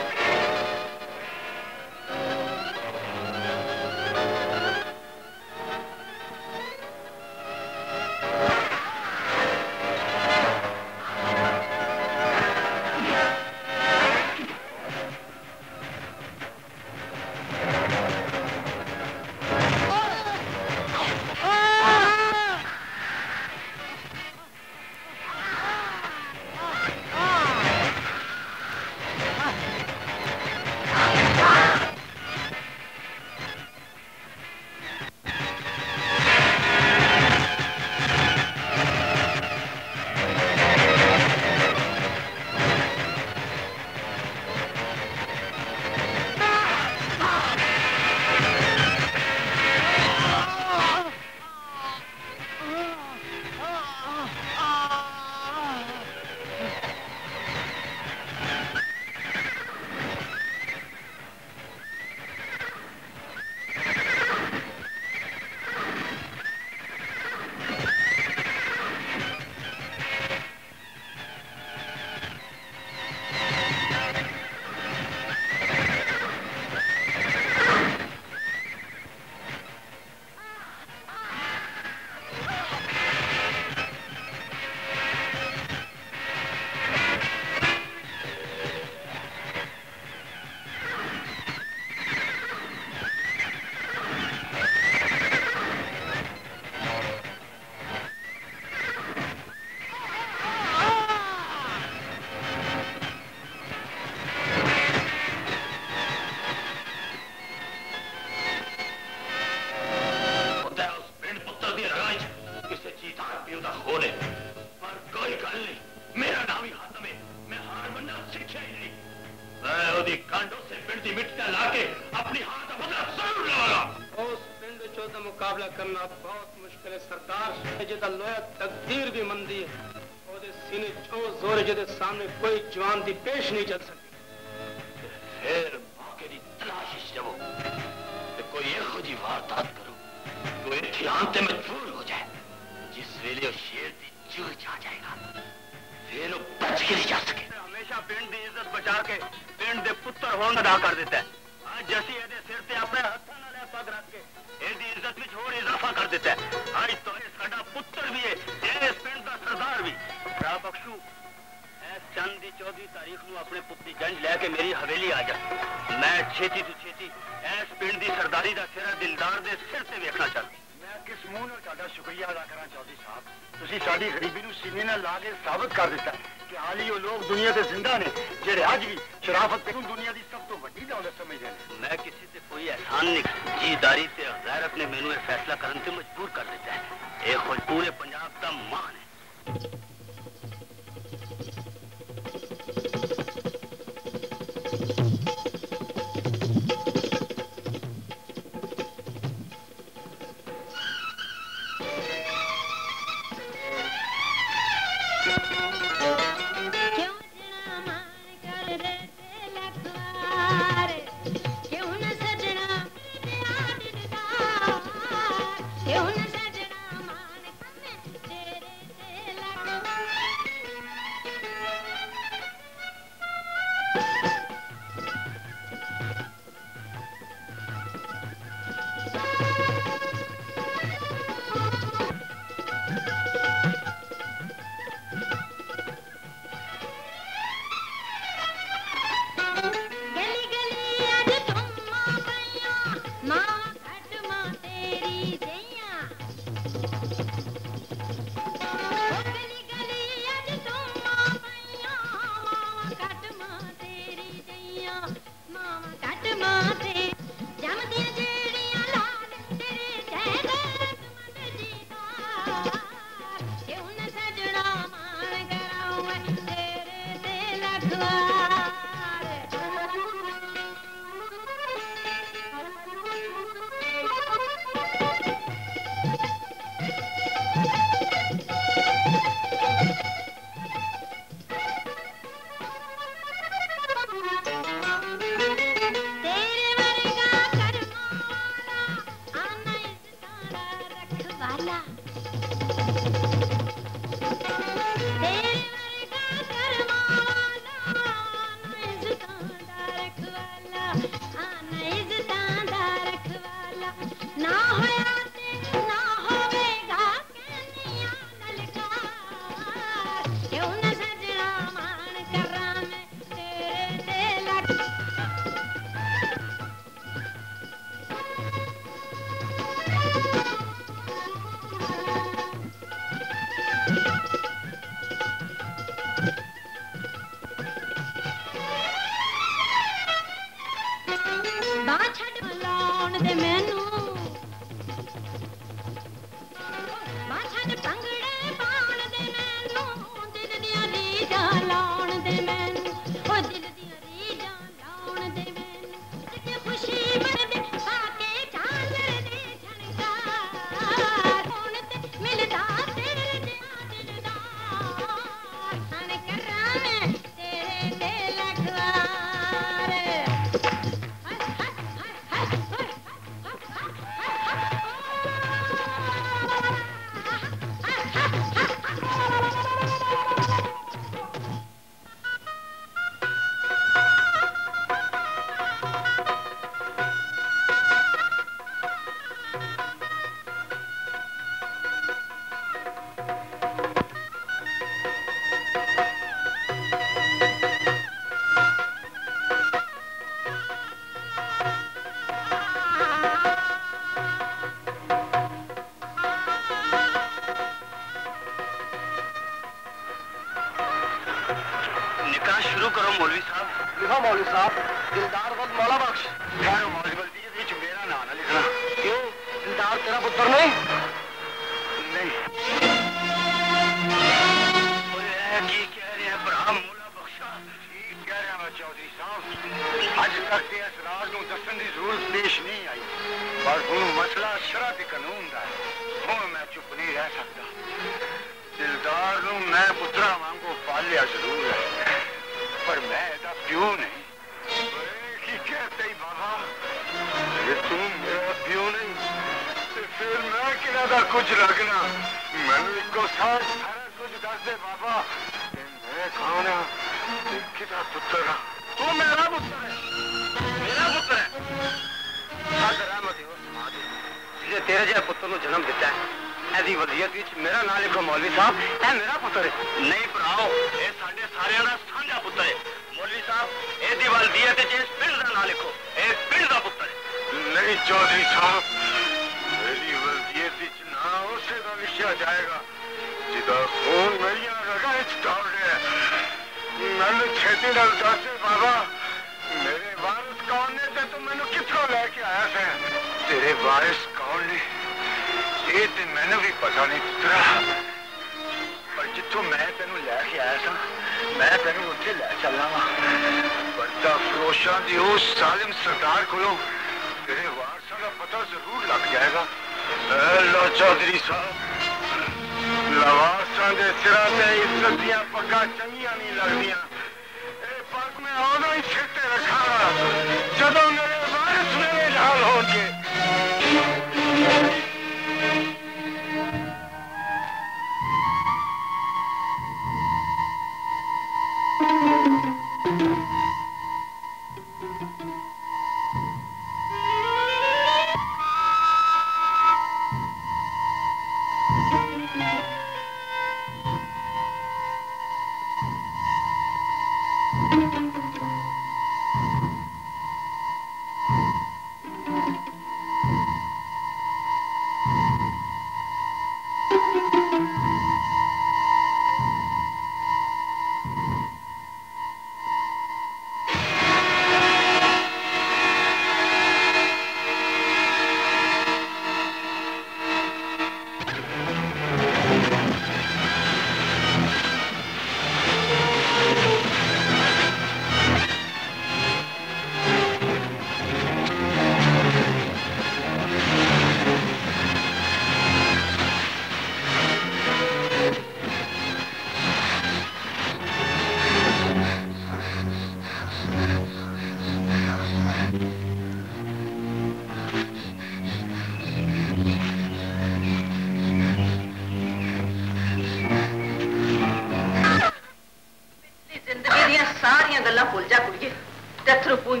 تھروپون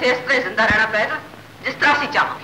تین اس طرح زندہ رہنا پائے گا جس طرح اتنی چاہیں گے۔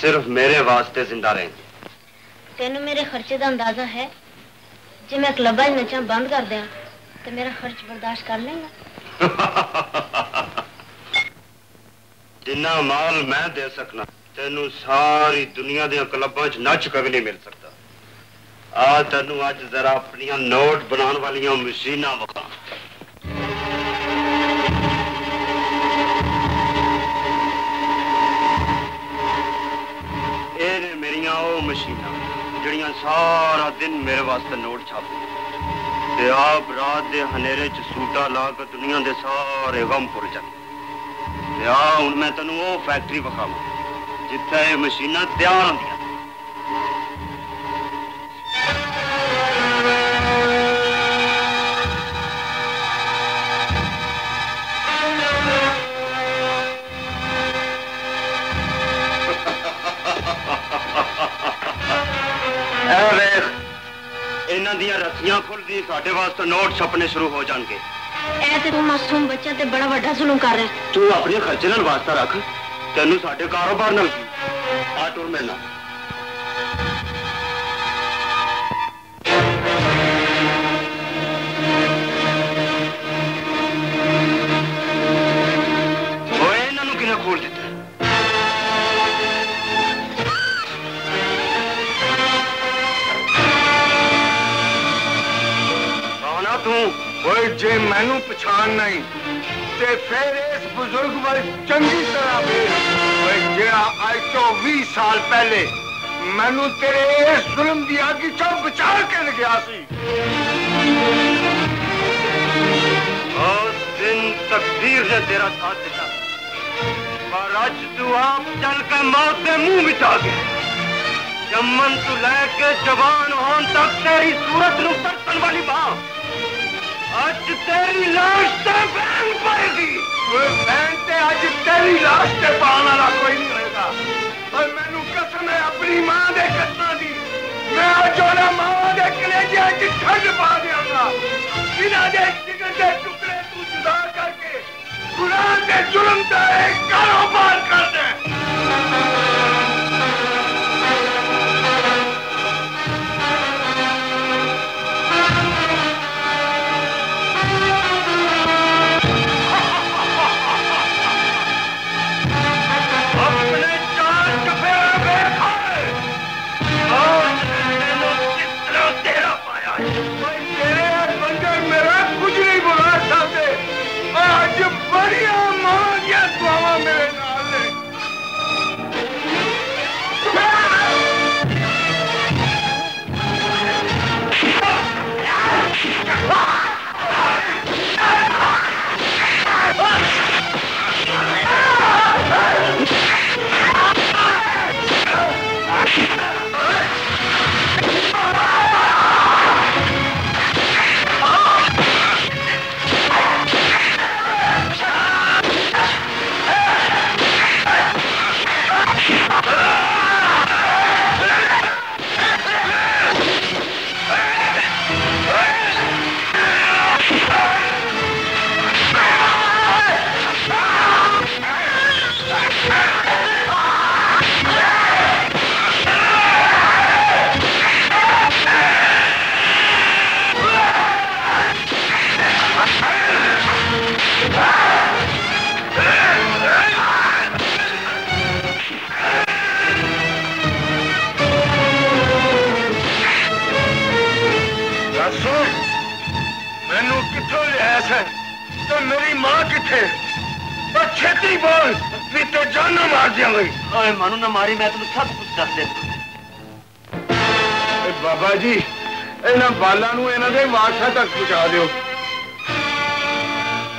صرف میرے واسطے زندہ رہیں۔ گے تینوں میرے خرچے دا اندازہ ہے۔ جی میں کلبا نچا بند کر دیاں تو میرا خرچ برداشت کر لیں گا (laughs) جنہ مال میں دے سکنا تینوں ساری دنیا دیا چ نچ کبھی نہیں مل سکتا۔ آ تینوں اج ذرا اپنی نوٹ بنا والی مشین دن میرے واسطے نوٹ چھاپ دے آپ رات دے ہنیرے چھ سوٹا لا دنیا دے سارے غم پور جن دے آ ان میں تینوں وہ فیکٹری وکھاواں۔ جتھے یہ دیا تیار دیا ਇਹਨਾਂ ਦੀਆਂ ਰੱਸੀਆਂ ਖੁੱਲਦੀ ਸਾਡੇ ਵਾਸਤੇ ਨੋਟ ਛਪਣੇ ਸ਼ੁਰੂ ਹੋ ਜਾਣਗੇ ਐ ਤੇ ਤੂੰ ਮਾਸੂਮ ਬੱਚਾ ਤੇ ਬੜਾ ਵੱਡਾ ਜ਼ੁਲਮ ਕਰ ਰਿਹਾ ਤੂੰ ਆਪਣੇ ਖਰਚੇ ਨਾਲ ਵਾਸਤਾ ਰੱਖ ਤੈਨੂੰ ਸਾਡੇ ਕਾਰੋਬਾਰ ਨਾਲ ਕੀ ਆ ਟੁਰ ਮੇਰੇ ਜੇ ਮੈਨੂੰ ਪਛਾਣ ਨਹੀਂ ਤੇ ਫਿਰ ਇਸ ਬਜ਼ੁਰਗ ਵੱਲ ਚੰਗੀ ਤਰ੍ਹਾਂ ਵੇਖ ਓਏ ਜਿਹੜਾ ਅੱਜ ਤੋਂ 20 ਸਾਲ ਪਹਿਲੇ ਮੈਨੂੰ ਤੇਰੇ ਇਸ ਜ਼ੁਲਮ ਦੀ ਅੱਗ ਚੋਂ ਬਚਾ ਕੇ ਲਗਿਆ ਸੀ ਉਸ ਦਿਨ ਤਕਦੀਰ ਨੇ ਤੇਰਾ ਸਾਥ ਦਿੱਤਾ ਪਰ ਅੱਜ ਤੂੰ ਆਪ ਚੱਲ ਕੇ ਮੌਤ ਦੇ ਮੂੰਹ ਮਿਟਾ ਗਿਆ ਜੰਮਨ ਤੋਂ ਲੈ ਕੇ ਜਵਾਨ ਹੋਣ ਤੱਕ ਤੇਰੀ ਸੂਰਤ ਨੂੰ ਤੜਕਣ آج تیری لاش تے بہن پائے گی۔ بہن تے آج تیری لاش تے پانا لا کوئی نہیں رہے گا۔ اور میں نو قسم ہے اپنی ماں دے قسمہ دی۔ میں آج اولا ماں دے کلیجے آج ٹھنڈ پا دیا گا۔ بنا دے چکن دے ٹکڑے تو جدا کر کے، قرآن دے ظلم دے کاروبار کر دے۔ ਕਿੱਥੋਂ ਲਿਆ ਹੈ ਤੇ ਮੇਰੀ ਮਾਂ ਕਿੱਥੇ ਉਹ ਛੇਤੀ ਬੋਲ ਨਹੀਂ ਤੇ ਜਾਨਾਂ ਮਾਰ ਦਿਆਂਗੇ ਓਏ ਮਨੂੰ ਨਾ ਮਾਰੀ ਮੈਂ ਤੈਨੂੰ ਸਭ ਕੁਝ ਦੱਸ ਦੇ ਏ ਬਾਬਾ ਜੀ ਇਹਨਾਂ ਬਾਲਾਂ ਨੂੰ ਇਹਨਾਂ ਦੇ ਵਾਰਸਾਂ ਤੱਕ ਪਹੁੰਚਾ ਦਿਓ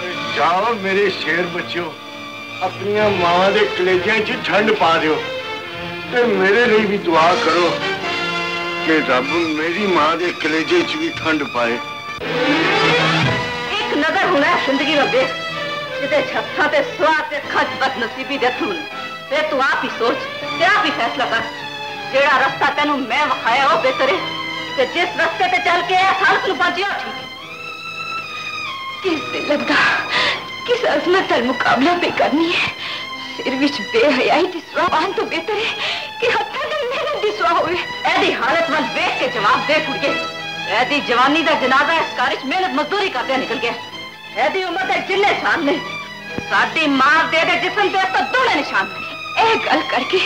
ਏ ਜਾਓ ਮੇਰੇ ਸ਼ੇਰ ਬੱਚਿਓ ਆਪਣੀਆਂ ਮਾਂ ਦੇ ਕਲੇਜਿਆਂ 'ਚ ਠੰਡ ਪਾ ਦਿਓ ਤੇ ਮੇਰੇ ਲਈ ਵੀ ਦੁਆ ਕਰੋ ਕਿ ਰੱਬ ਮੇਰੀ ਮਾਂ ਦੇ ਕਲੇਜੇ 'ਚ ਵੀ ਠੰਡ ਪਾਏ ہوں ہے زندگی میں دیکھ، جدے چھتھا تے سوا تے خج بد نصیبی دے تھول تے تو آپ ہی سوچ، تے آپ ہی فیصلہ کر۔ جیڑا رستہ تے نو میں وخایا ہو بے ہے، تے جس رستے تے چل کے اس حالت نو پہنچیا ٹھیک کس دلت دا کس عظمت دا مقابلہ پہ کرنی ہے؟ سیرویچ بے حیائی دی سوا آن تو بے ترے کہ ہتھا دے محنت دی سوا ہوئے۔ ایدی حالت من بے کے جواب دے کڑیے اے ایدی جوانی دا جنازہ اس کارش محنت مزدوری کرتے نکل گیا۔ ایدی امت ہے جلے سامنے ساڑی ماں دے دے جسم دے تو دوڑا نشان اے گل کر کے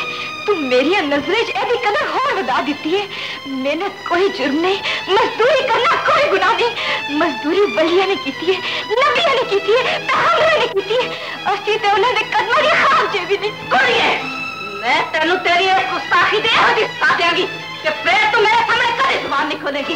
تو میری نظریج ایدی قدر ہور ودا دیتی ہے میں نے کوئی جرم نہیں مزدوری کرنا کوئی گناہ نہیں مزدوری ولیہ نے کیتی ہے نبیہ نے کیتی ہے پیغمبرہ نے کیتی ہے اور چیتے انہوں نے قدمہ دی خواب جے بھی دی کوئی ہے میں تینوں تیری اس گستاخی دے ہوں دی ساتھ آگی کہ پیر تو میرے سامنے کدھے زبان نہیں کھولے گی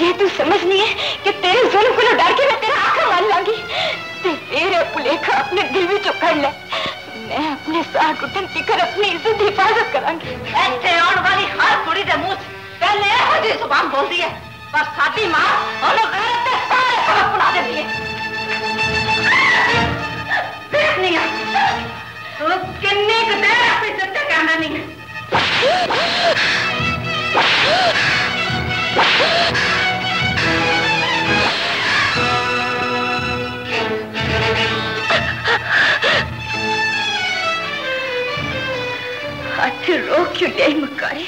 یہ تو سمجھ نہیں ہے کہ تیرے ظلم کو ڈر کے میں تیرا آنکھا مان لاں گی تیرے میرے کا اپنے دل بھی جو کر لے، میں اپنے ساتھ اٹھن تکر اپنی عزت حفاظت کرانگی۔ ایسے ایتھے والی ہر کڑی دے موچ پہلے ہو جی زبان بولدی ہے، پر ساتھی ماں انہوں غیرت تے سارے سب اپنا دے دیندی ہے نہیں ہے تو کنی کو دیر اپنی عزت کہنا نہیں ہے۔ ہاتھ سے رو کیوں لے مکارے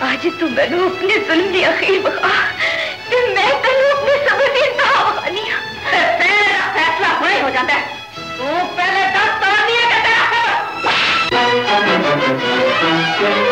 آج تو میں نے اپنے ظلم دی اخیر بخا کہ میں تنو اپنے سبر دی انتہا بخانی تیرا فیصلہ ہوئے ہو جاتا ہے۔ تو پہلے دس توانیہ کا تیرا خبر۔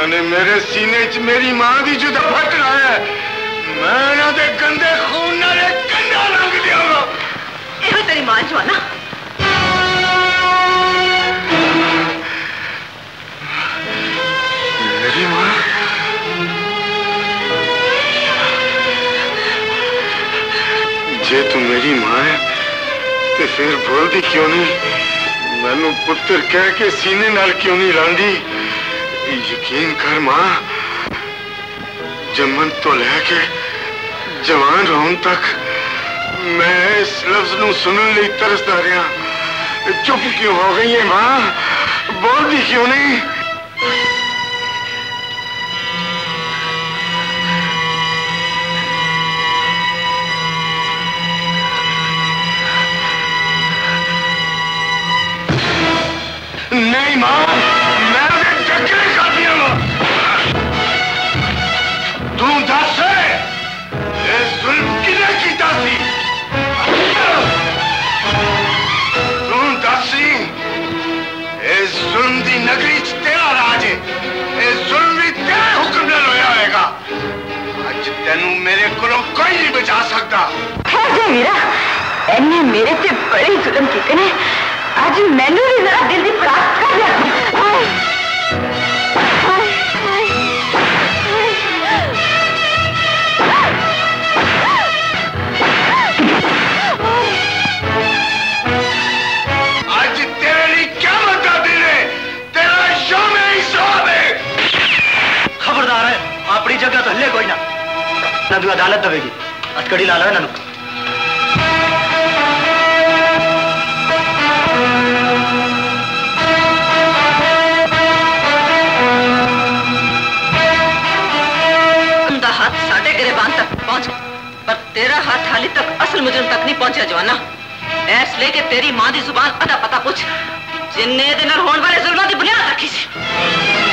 انہوں نے میرے سینے چ میری ماں کی جدہ پھٹ لایا میں نہ دے گندے خون نہ دے گندہ رنگ دیا یہ تیری ماں جو میری ماں؟ جے تو میری ماں ہے تو پھر بول دی کیوں نہیں؟ میں پتر کہہ کے سینے نال کیوں نہیں راندی یقین کر ماں جمن تو لے کے جوان رہن تک میں اس لفظ نو سنن لی ترستا رہا چپ کیوں ہو گئی ہے ماں؟ بول دی کیوں نہیں؟ تینوں میرے کولوں کوئی نہیں بچا سکتا۔ خیر جی میرا۔ اینے میرے سے بڑے ظلم کیتے نے۔ اج مینوں بھی ذرا دل دی پراست کر لیا۔ جگہ تو ہلے کوئی نہ۔ ನದು ಅದಾಲತ್ ಅವೇಗಿ ಅದು ಕಡಿಲಾಲ ನನಗೆ تیرا ہاتھ حالی تک اصل مجرم تک نہیں پہنچا جوانا۔ ایس لے کے تیری ماں دی زبان ادا پتا پوچھ جن نے دنر ہون والے ظلمہ دی بنیاد رکھی سی۔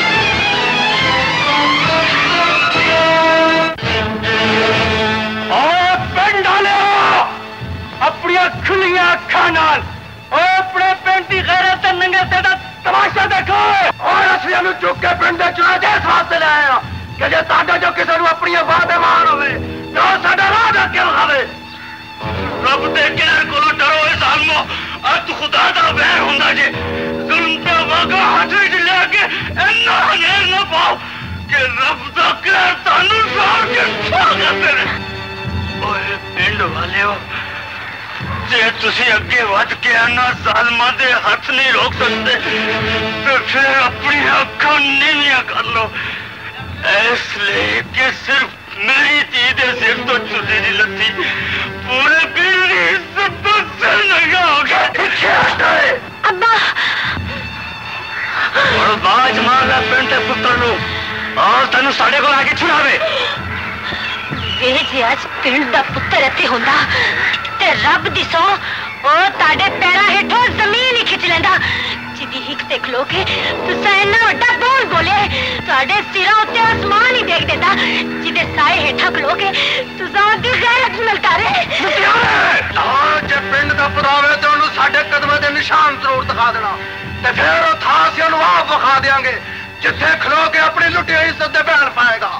اپنی کھلیا اکھا نال۔ اپنے پنڈ دی غیرت ننگے تے دا تماشا دیکھو۔ اور اسی انو چوک کے پنڈ دے چنا دے اس لے آیا۔ کہ جے تاڈا جو کسے نو اپنی آواز مار ہوے جو ساڈا راہ دا کیوں ہوے رب دے کہر کولو ڈرو اے ظالمو۔ اج خدا دا وہر ہوندا جے۔ ظلم تے واگا ہاتھ وچ لے کے اینا ہنیر نہ پاؤ کہ رب دا کہر تانوں سار کے سوگ دے اوئے پنڈ والے ہو جی تھی اگے ود کے آنا ظالما دے ہاتھ نہیں روک سکتے تو پھر اپنی اکھاں نیویاں کر لو اس لیے کہ صرف میری تھی دے سر تو چلی نہیں لتی پورے بلی سب تو سر لگا ہو گیا پیچھے ہٹا ہے ابا اور باج مار پنٹے پتر نو اور تنو ساڑے کو کے چھڑاوے وے کے جتھے کھلو کے اپنی لٹی ہوئی عزت دے پائے گا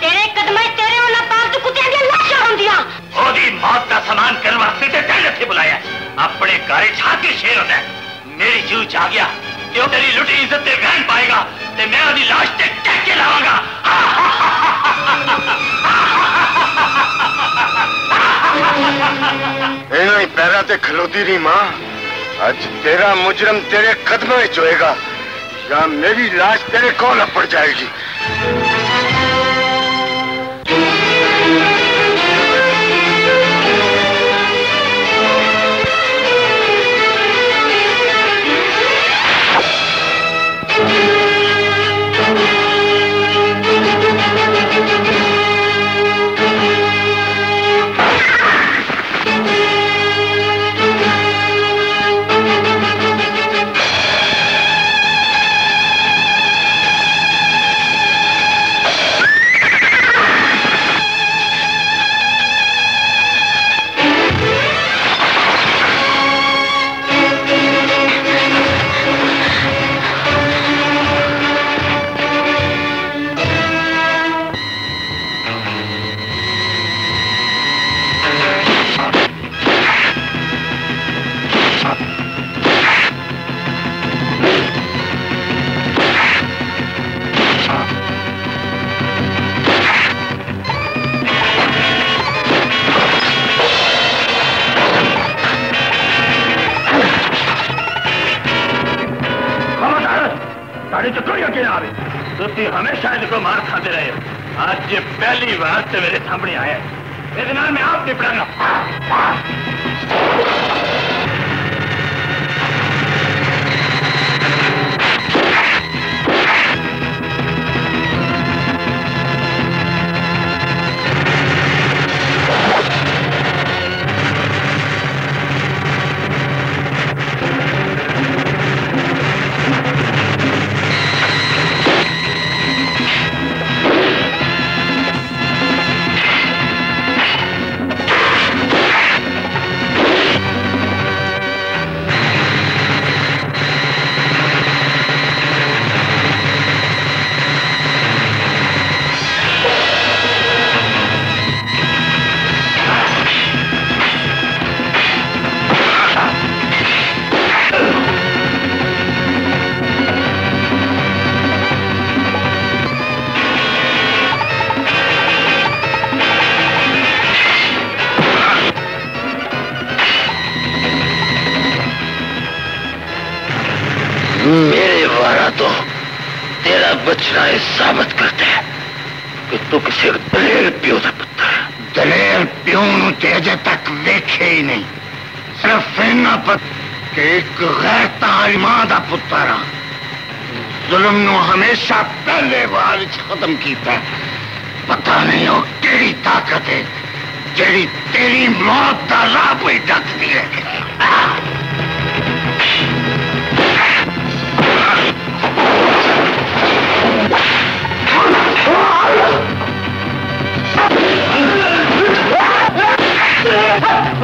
تیرے قدمے تیرے انہاں پاک تو کتے دی لاشاں ہوندیاں۔ اودی موت بلایا اپنے شیر ہے۔ میری گیا۔ تیری لٹی عزت تے پائے گا؟ تے میں لاش تے کے گا۔ اینا ہی پیرا تے ماں۔ تیرا مجرم تیرے قدموں وچ گا۔ یا میری لاش تیرے کون اپڑ جائے گی۔ ہمیشہ ان کو مار کھاتے رہے آج یہ پہلی بار سویرے سامنے آیا یہ میں آپ بھی گا ਤੇਰੇ پیو نجے تک ویکھے ہی نہیں۔ صرف اینا ਸਿਰਫ کہ ایک غیر ਇੱਕ ਗੈਰ ਤਾਲਿਮਾਂ ਦਾ ظلم نو ہمیشہ پہلے بار ختم کیتا ہے۔ پتہ نہیں وہ کیڑی طاقت ہے جیڑی تیری موت کا راہ پہ ڈکتی ہے۔ Oh, Ha ha ha!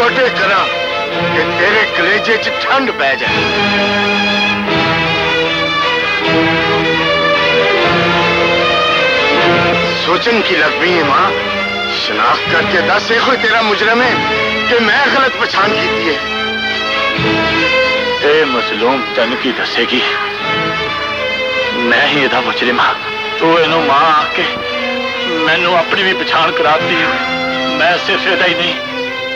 چھوٹے کرا کہ تیرے کلیجے چھ ٹھنڈ پہ جائے سوچن کی لگ ہے ماں شناخ کر کے دس ایک ہوئی تیرا مجرم ہے کہ میں غلط پچھان کی دیئے اے مظلوم تن کی دسے گی میں ہی ادھا مجرم ہاں تو انو ماں آکے میں نو اپنی بھی پچھان کراتی ہوں میں صرف ادھا ہی نہیں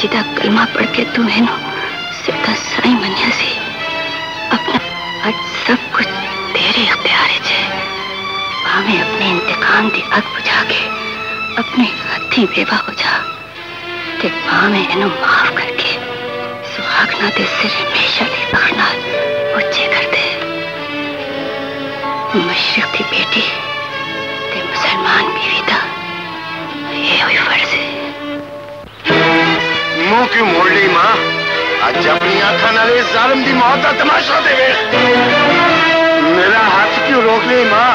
سنجیدہ کلمہ پڑھ کے تمہیں نو سیدھا سائی منیا سی۔ اپنا آج سب کچھ تیرے اختیار ہے ہمیں اپنے انتقام دی اگ بجھا کے، اپنے ہاتھی بیوہ ہو جا تے میں انو معاف کر کے سہاگنا دے سر ہمیشہ دی بخنا اچھے کر دے۔ مشرق دی بیٹی تے مسلمان بیوی دا، یہ ہوئی فرض ہے۔ منہ کیوں موڑ لی ماں اج اپنی آنکھاں نال اس ظالم دی موت دا تماشا دے ویکھ میرا ہاتھ کیوں روک لی ماں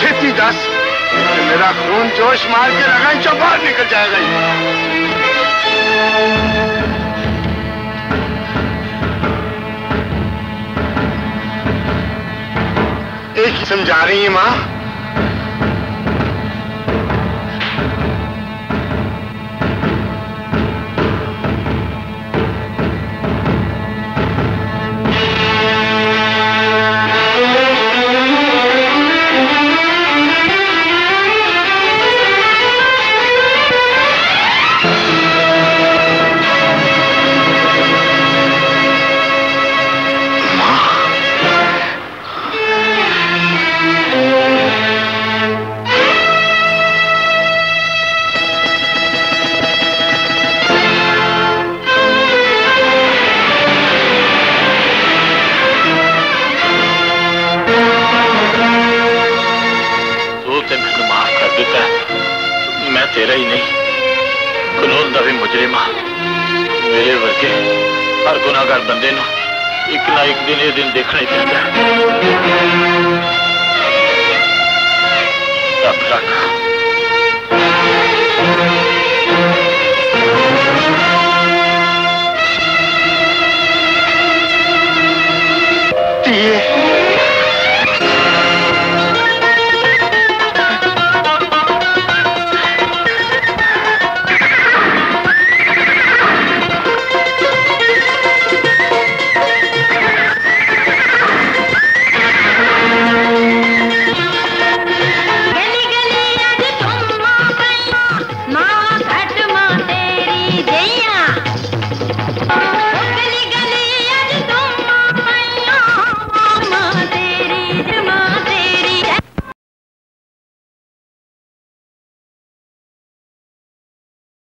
چھتی دس میرا خون جوش مار کے لگائیں چو باہر نکل جائے گا ایک سمجھا رہی ہیں ماں